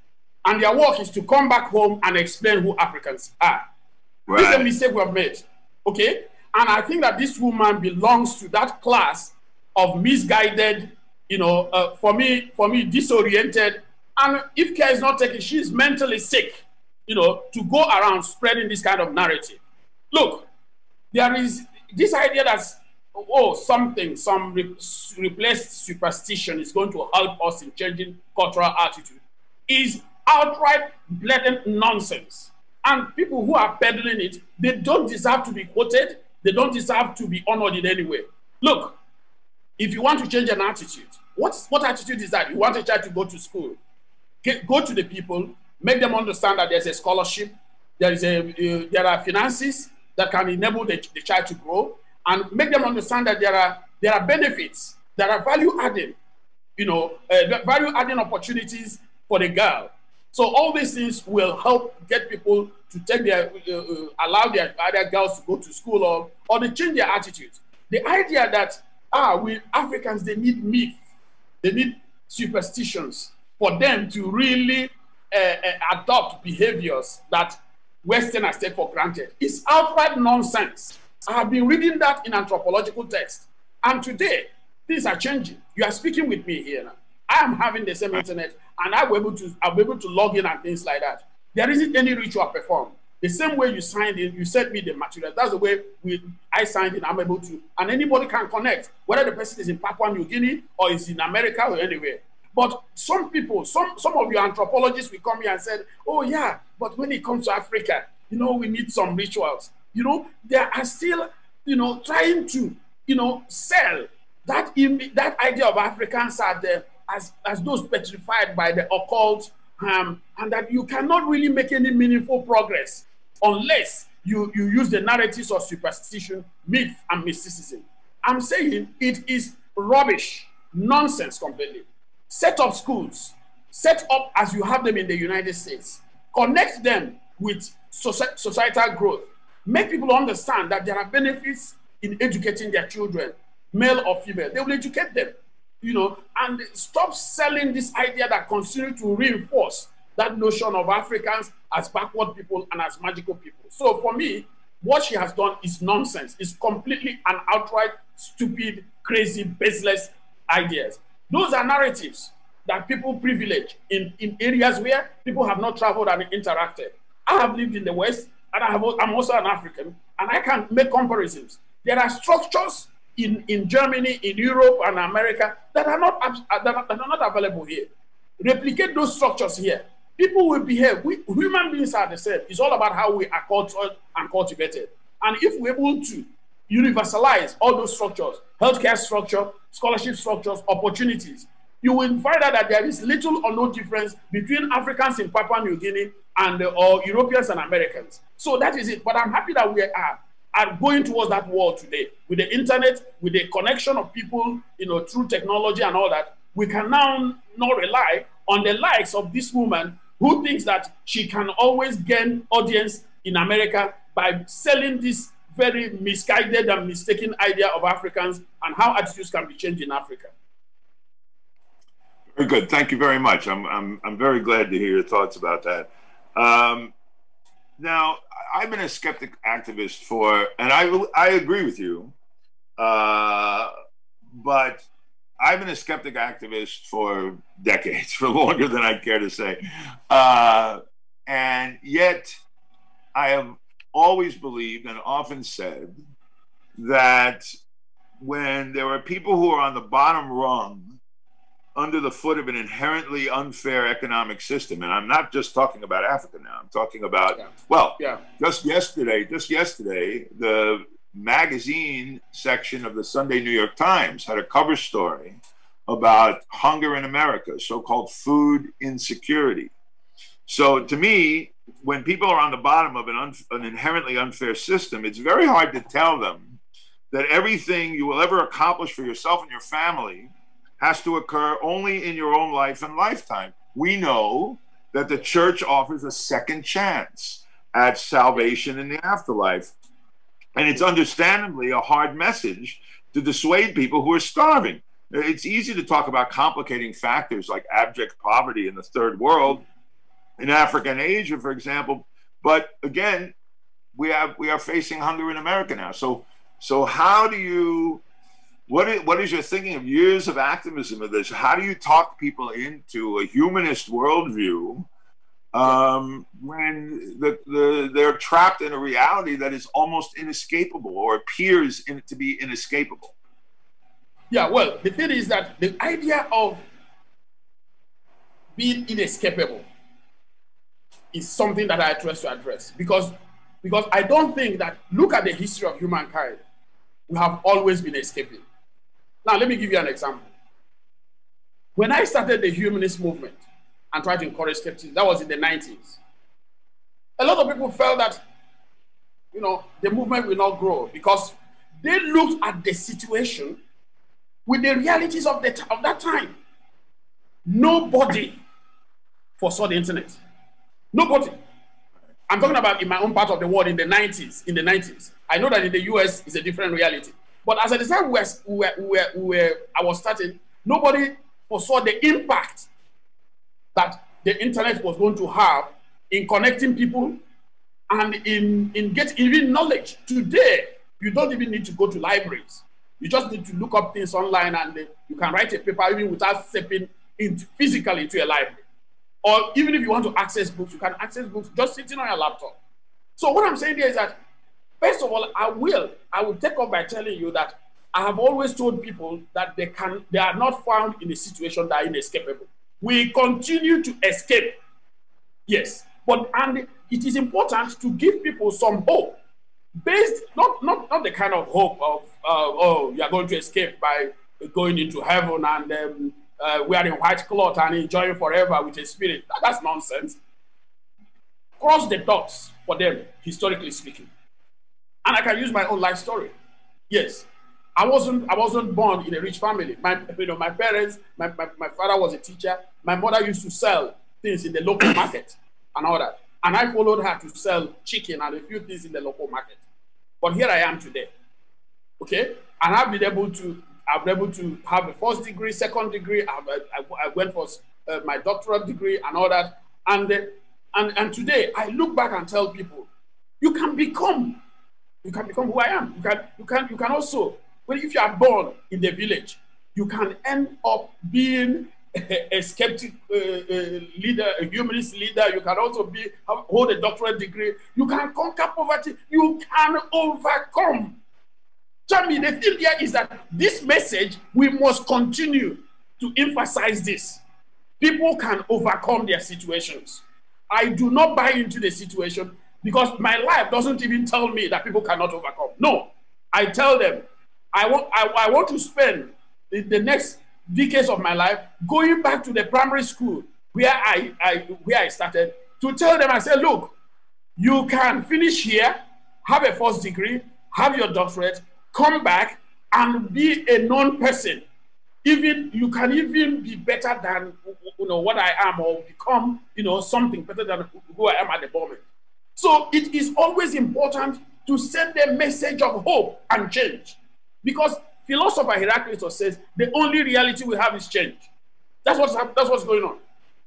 and their work is to come back home and explain who Africans are. Right. This is a mistake we have made. Okay? And I think that this woman belongs to that class of misguided, you know, uh, for me, for me, disoriented. And if care is not taken, she's mentally sick, you know, to go around spreading this kind of narrative. Look, there is this idea that oh something, some re replaced superstition is going to help us in changing cultural attitude is outright blatant nonsense. And people who are peddling it, they don't deserve to be quoted. They don't deserve to be honored in any way. Look, if you want to change an attitude, what, what attitude is that? You want a child to go to school. Get, go to the people, make them understand that there's a scholarship, there, is a, uh, there are finances that can enable the, the child to grow, and make them understand that there are, there are benefits, that are value adding, you know, uh, value adding opportunities for the girl. So all these things will help get people to take their, uh, uh, allow their other girls to go to school or, or they change their attitudes. The idea that, ah, we Africans, they need myth, they need superstitions for them to really uh, uh, adopt behaviors that Westerners take for granted is outright nonsense. I have been reading that in anthropological texts. And today, things are changing. You are speaking with me here now. I am having the same internet and I'll be able to I'll be able to log in and things like that. There isn't any ritual performed. The same way you signed in, you sent me the material. That's the way we I signed in. I'm able to, and anybody can connect, whether the person is in Papua New Guinea or is in America or anywhere. But some people, some some of your anthropologists will come here and said, "Oh yeah, but when it comes to Africa, you know, we need some rituals." You know, they are still, you know, trying to, you know, sell that that idea of Africans are there as, as those petrified by the occult, um, and that you cannot really make any meaningful progress unless you, you use the narratives of superstition, myth, and mysticism. I'm saying it is rubbish, nonsense completely. Set up schools, set up as you have them in the United States, connect them with societal growth, make people understand that there are benefits in educating their children, male or female. They will educate them you know, and stop selling this idea that continue to reinforce that notion of Africans as backward people and as magical people. So for me, what she has done is nonsense. It's completely and outright stupid, crazy, baseless ideas. Those are narratives that people privilege in, in areas where people have not traveled and interacted. I have lived in the West, and I have, I'm also an African, and I can make comparisons. There are structures in, in Germany, in Europe, and America that are not uh, that are, not available here. Replicate those structures here. People will behave. We, human beings are the same. It's all about how we are cultured and cultivated. And if we're able to universalize all those structures, healthcare structure, scholarship structures, opportunities, you will find out that there is little or no difference between Africans in Papua New Guinea and uh, or Europeans and Americans. So that is it. But I'm happy that we are are going towards that world today with the internet, with the connection of people, you know, through technology and all that. We can now not rely on the likes of this woman who thinks that she can always gain audience in America by selling this very misguided and mistaken idea of Africans and how attitudes can be changed in Africa. Very good. Thank you very much. I'm, I'm, I'm very glad to hear your thoughts about that. Um, now, I've been a skeptic activist for, and I I agree with you, uh, but I've been a skeptic activist for decades, for longer than I care to say, uh, and yet I have always believed and often said that when there are people who are on the bottom rung under the foot of an inherently unfair economic system. And I'm not just talking about Africa now. I'm talking about, yeah. well, yeah. just yesterday, just yesterday, the magazine section of the Sunday New York Times had a cover story about hunger in America, so called food insecurity. So to me, when people are on the bottom of an, un- an inherently unfair system, it's very hard to tell them that everything you will ever accomplish for yourself and your family has to occur only in your own life and lifetime. We know that the church offers a second chance at salvation in the afterlife. And it's understandably a hard message to dissuade people who are starving. It's easy to talk about complicating factors like abject poverty in the third world, in Africa and Asia, for example. But again, we have we are facing hunger in America now. So So how do you what is, what is your thinking of years of activism of this? How do you talk people into a humanist worldview um, when the, the, they're trapped in a reality that is almost inescapable or appears in, to be inescapable? Yeah, well, the thing is that the idea of being inescapable is something that I try to address because because I don't think that look at the history of humankind, we have always been escaping. Now let me give you an example. When I started the humanist movement and tried to encourage skepticism, that was in the 90s. A lot of people felt that you know the movement will not grow because they looked at the situation with the realities of, the, of that time. Nobody foresaw the internet. Nobody. I'm talking about in my own part of the world in the 90s. In the 90s, I know that in the US it's a different reality. But as at the time we were, we were, we were, we were, I was starting, nobody foresaw the impact that the internet was going to have in connecting people and in, in getting even knowledge. Today, you don't even need to go to libraries. You just need to look up things online and you can write a paper even without stepping into, physically into a library. Or even if you want to access books, you can access books just sitting on your laptop. So what I'm saying here is that, first of all, I will, I will take off by telling you that I have always told people that they can, they are not found in a situation that are inescapable. We continue to escape, yes, but and it is important to give people some hope based not not not the kind of hope of uh, oh you are going to escape by going into heaven and um, uh, wearing white cloth and enjoying forever with a spirit. That, that's nonsense. Cross the dots for them, historically speaking. And I can use my own life story. Yes, I wasn't I wasn't born in a rich family. My you know my parents, my, my, my father was a teacher. My mother used to sell things in the local market and all that. And I followed her to sell chicken and a few things in the local market. But here I am today. Okay? And I've been able to I've been able to have a first degree, second degree. I, I, I went for uh, my doctoral degree and all that. And, uh, and, and today I look back and tell people, you can become, you can become who I am. You can, you can, you can also, well, if you are born in the village, you can end up being a, a skeptic uh, leader, a humanist leader. You can also be hold a doctorate degree. You can conquer poverty. You can overcome. Tell me, the thing here is that this message we must continue to emphasize this. People can overcome their situations. I do not buy into the situation because my life doesn't even tell me that people cannot overcome. No, I tell them I want I, I want to spend the, the next decades of my life going back to the primary school where I, I where I started to tell them, I said, look, you can finish here, have a first degree, have your doctorate, come back and be a known person. Even you can even be better than you know what I am, or become you know something better than who I am at the moment. So it is always important to send a message of hope and change, because philosopher Heraclitus says the only reality we have is change. That's what's that's what's going on.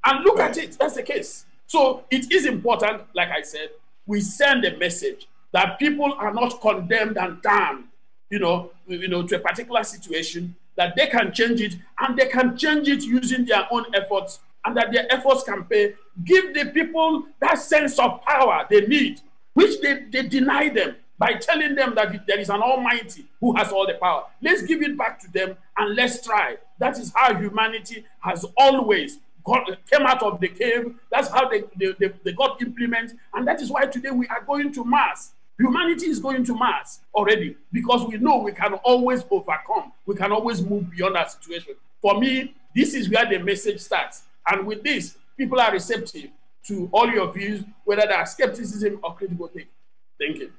And look at it, that's the case. So it is important, like I said, we send a message that people are not condemned and damned, you know, you know, to a particular situation, that they can change it and they can change it using their own efforts and that their efforts can pay. Give the people that sense of power they need, which they, they deny them by telling them that there is an Almighty who has all the power. Let's give it back to them and let's try. That is how humanity has always got, came out of the cave. That's how they, they, they, they got implement. And that is why today we are going to Mars. Humanity is going to Mars already because we know we can always overcome. We can always move beyond our situation. For me, this is where the message starts. And with this, people are receptive to all your views, whether they are skepticism or critical thinking Thank you.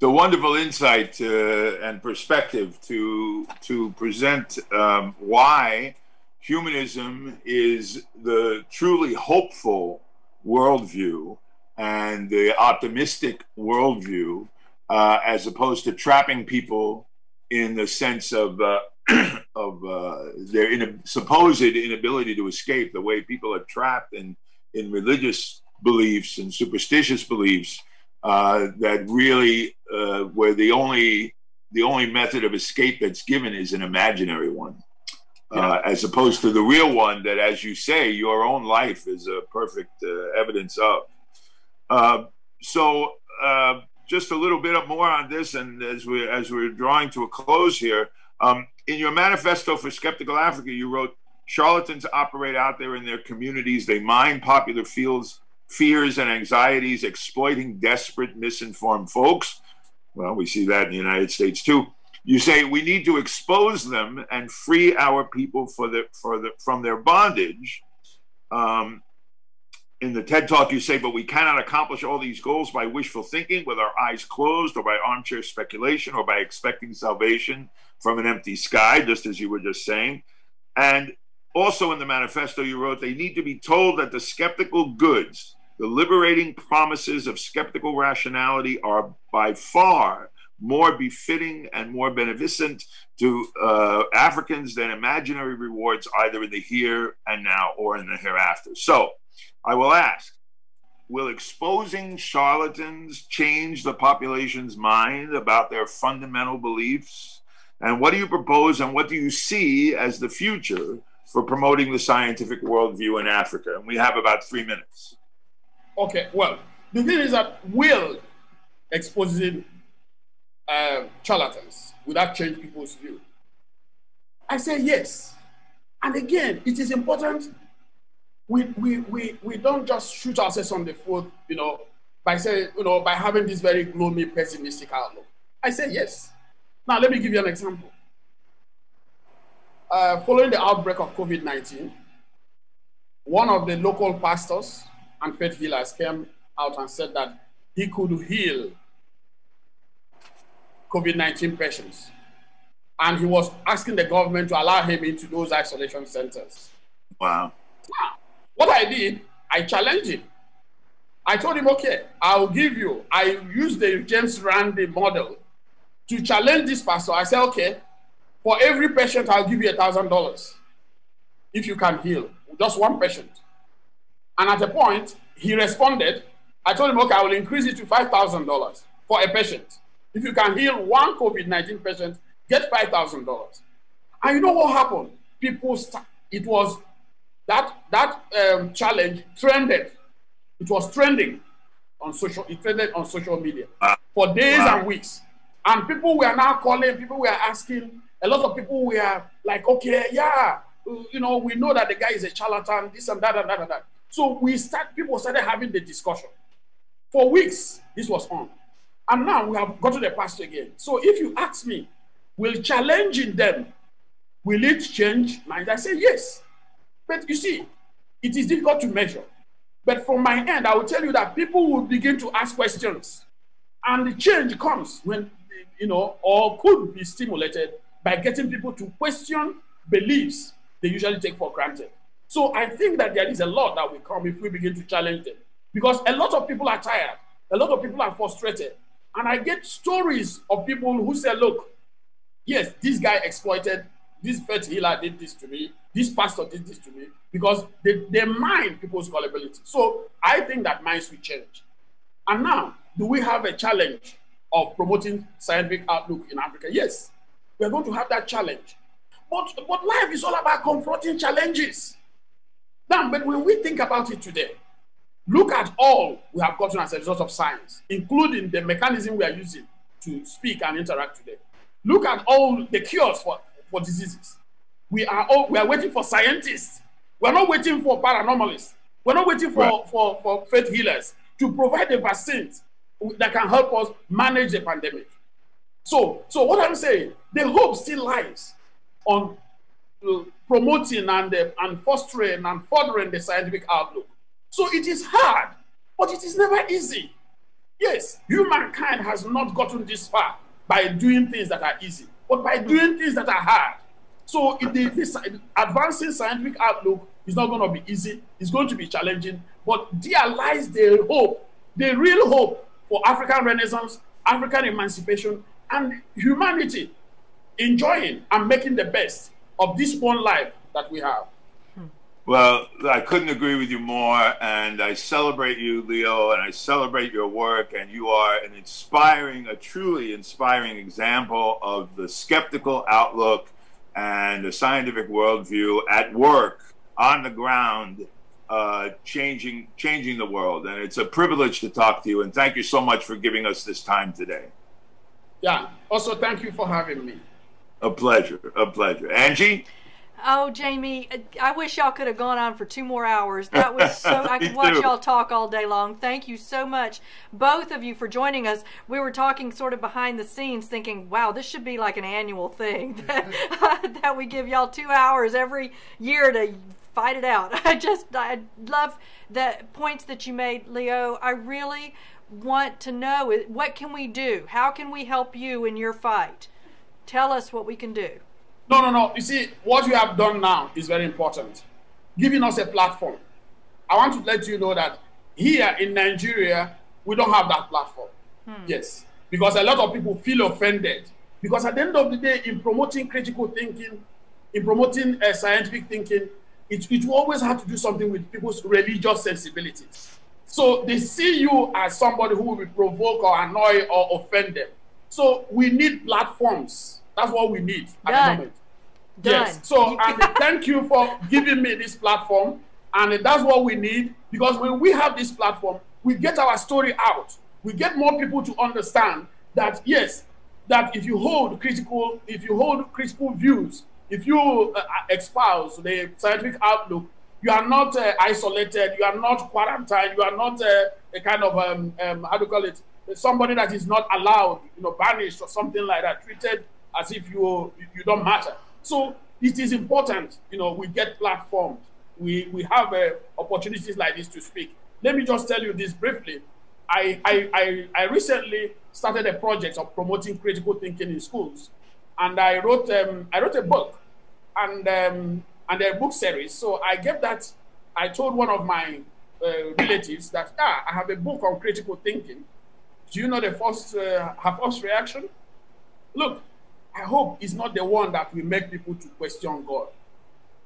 the wonderful insight uh, and perspective to to present um, why humanism is the truly hopeful worldview and the optimistic worldview, uh, as opposed to trapping people in the sense of uh, of uh, their in supposed inability to escape, the way people are trapped in in religious beliefs and superstitious beliefs uh, that really uh, were the only the only method of escape that's given is an imaginary one, yeah. uh, as opposed to the real one that, as you say, your own life is a perfect uh, evidence of. Uh, so, uh, just a little bit more on this, and as we as we're drawing to a close here, um, in your manifesto for Skeptical Africa, you wrote, "Charlatans operate out there in their communities. They mine popular fields." Fears and anxieties, exploiting desperate, misinformed folks well, we see that in the United States too. You say we need to expose them and free our people for the, for the, from their bondage. Um, in the TED Talk, you say, but we cannot accomplish all these goals by wishful thinking with our eyes closed or by armchair speculation or by expecting salvation from an empty sky, just as you were just saying. And also in the manifesto, you wrote, they need to be told that the skeptical goods the liberating promises of skeptical rationality are by far more befitting and more beneficent to uh, Africans than imaginary rewards, either in the here and now or in the hereafter. So I will ask Will exposing charlatans change the population's mind about their fundamental beliefs? And what do you propose and what do you see as the future for promoting the scientific worldview in Africa? And we have about three minutes. Okay, well, the thing is that will exposing uh, charlatans would that change people's view? I say yes. And again, it is important we, we, we, we don't just shoot ourselves on the foot, you know, by saying, you know, by having this very gloomy, pessimistic outlook. I say yes. Now, let me give you an example. Uh, following the outbreak of COVID 19, one of the local pastors and faith healers came out and said that he could heal COVID 19 patients. And he was asking the government to allow him into those isolation centers. Wow. Now, what I did, I challenged him. I told him, okay, I'll give you, I used the James Randi model to challenge this pastor. I said, okay, for every patient, I'll give you a thousand dollars if you can heal just one patient. And at a point, he responded. I told him, okay, I will increase it to $5,000 for a patient. If you can heal one COVID 19 patient, get $5,000. And you know what happened? People, st- it was that, that um, challenge trended. It was trending on social, it trended on social media for days wow. and weeks. And people were now calling, people were asking, a lot of people were like, okay, yeah, you know, we know that the guy is a charlatan, this and that and that and that. So we start, people started having the discussion. For weeks, this was on. And now we have got to the pastor again. So if you ask me, will challenging them, will it change mind? I say yes. But you see, it is difficult to measure. But from my end, I will tell you that people will begin to ask questions. And the change comes when, you know, or could be stimulated by getting people to question beliefs they usually take for granted. So I think that there is a lot that will come if we begin to challenge them. Because a lot of people are tired, a lot of people are frustrated. And I get stories of people who say, look, yes, this guy exploited, this faith healer did this to me, this pastor did this to me, because they, they mind people's gullibility. So I think that minds will change. And now, do we have a challenge of promoting scientific outlook in Africa? Yes, we're going to have that challenge. But, but life is all about confronting challenges. Now, but when we think about it today, look at all we have gotten as a result of science, including the mechanism we are using to speak and interact today. Look at all the cures for, for diseases. We are all we are waiting for scientists. We're not waiting for paranormalists. We're not waiting for, right. for, for faith healers to provide the vaccines that can help us manage the pandemic. So, so what I'm saying, the hope still lies on promoting and, uh, and fostering and furthering the scientific outlook. So it is hard, but it is never easy. Yes, humankind has not gotten this far by doing things that are easy, but by doing things that are hard. So the, this advancing scientific outlook is not going to be easy. It's going to be challenging. But there lies the hope, the real hope for African Renaissance, African emancipation, and humanity enjoying and making the best of this one life that we have. Well, I couldn't agree with you more, and I celebrate you, Leo, and I celebrate your work, and you are an inspiring, a truly inspiring example of the skeptical outlook and the scientific worldview at work on the ground, uh, changing changing the world. And it's a privilege to talk to you. And thank you so much for giving us this time today. Yeah. Also, thank you for having me. A pleasure. A pleasure. Angie. Oh, Jamy, I wish y'all could have gone on for two more hours. That was so, I could watch y'all talk all day long. Thank you so much, both of you, for joining us. We were talking sort of behind the scenes, thinking, wow, this should be like an annual thing that, that we give y'all two hours every year to fight it out. I just, I love the points that you made, Leo. I really want to know what can we do? How can we help you in your fight? Tell us what we can do. No, no, no. You see, what you have done now is very important. Giving us a platform. I want to let you know that here in Nigeria, we don't have that platform. Yes. Because a lot of people feel offended. Because at the end of the day, in promoting critical thinking, in promoting uh, scientific thinking, it, it will always have to do something with people's religious sensibilities. So they see you as somebody who will provoke or annoy or offend them. So we need platforms. That's what we need at Done. the moment. Done. Yes. So and thank you for giving me this platform. And that's what we need because when we have this platform, we get our story out. We get more people to understand that yes, that if you hold critical, if you hold critical views, if you uh, espouse the scientific outlook, you are not uh, isolated, you are not quarantined, you are not uh, a kind of um, um, how do you call it, somebody that is not allowed, you know, banished or something like that, treated as if you you don't matter. So it is important, you know, we get platformed, we we have uh, opportunities like this to speak. Let me just tell you this briefly. I, I, I, I recently started a project of promoting critical thinking in schools, and I wrote um, I wrote a book, and um, and a book series. So I gave that. I told one of my uh, relatives that ah, I have a book on critical thinking. Do you know the first uh, her first reaction? Look, I hope it's not the one that will make people to question God.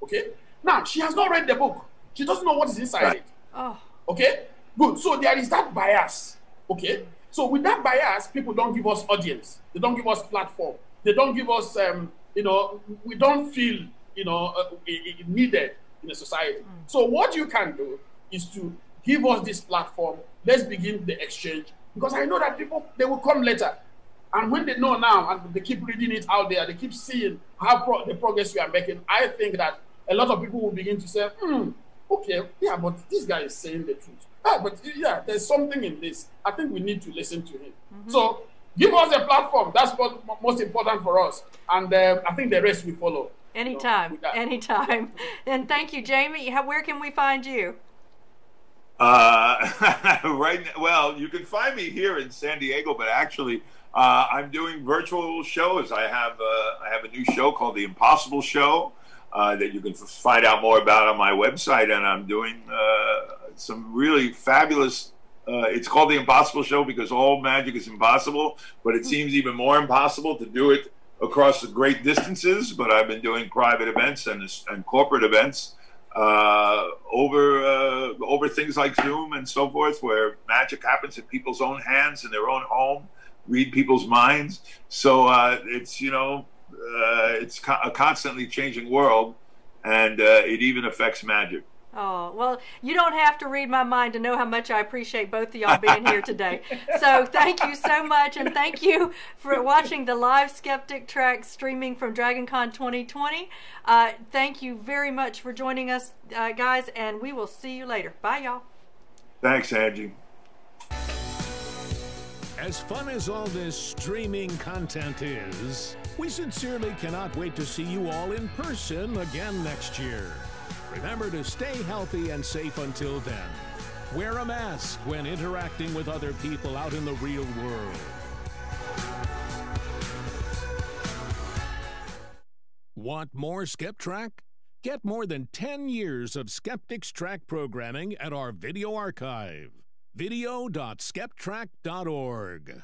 Okay. Now she has not read the book. She doesn't know what is inside Right. it. Oh, Okay, good. So there is that bias. Okay, so with that bias, people don't give us audience. They don't give us platform. They don't give us, um, you know, we don't feel, you know, uh, needed in a society. So what you can do is to give us this platform. Let's begin the exchange because I know that people they will come later. And when they know now and they keep reading it out there, they keep seeing how pro- the progress we are making, I think that a lot of people will begin to say, hmm, okay, yeah, but this guy is saying the truth. Ah, but yeah, there's something in this. I think we need to listen to him. So give us a platform. That's what mo- most important for us. And uh, I think the rest will follow. anytime, with that. anytime. And thank you, Jamy. How, where can we find you? Uh, right. n- Well, you can find me here in San Diego, but actually, uh, I'm doing virtual shows. I have uh, I have a new show called The Impossible Show uh, that you can f- find out more about on my website, and I'm doing uh, some really fabulous. Uh, it's called The Impossible Show because all magic is impossible, but it seems even more impossible to do it across the great distances. But I've been doing private events and and corporate events uh, over uh, over things like Zoom and so forth, where magic happens in people's own hands in their own home, read people's minds. So uh, it's you know uh, it's co- a constantly changing world, and uh, it even affects magic. Oh, well, you don't have to read my mind to know how much I appreciate both of y'all being here today. So thank you so much, and thank you for watching the live Skeptic track streaming from DragonCon 2020. Uh, thank you very much for joining us, uh, guys, and we will see you later. Bye, y'all. Thanks, Angie. As fun as all this streaming content is, we sincerely cannot wait to see you all in person again next year. Remember to stay healthy and safe until then. Wear a mask when interacting with other people out in the real world. Want more SkepTrack? Get more than 10 years of Skeptics Track programming at our video archive video.skeptrack.org.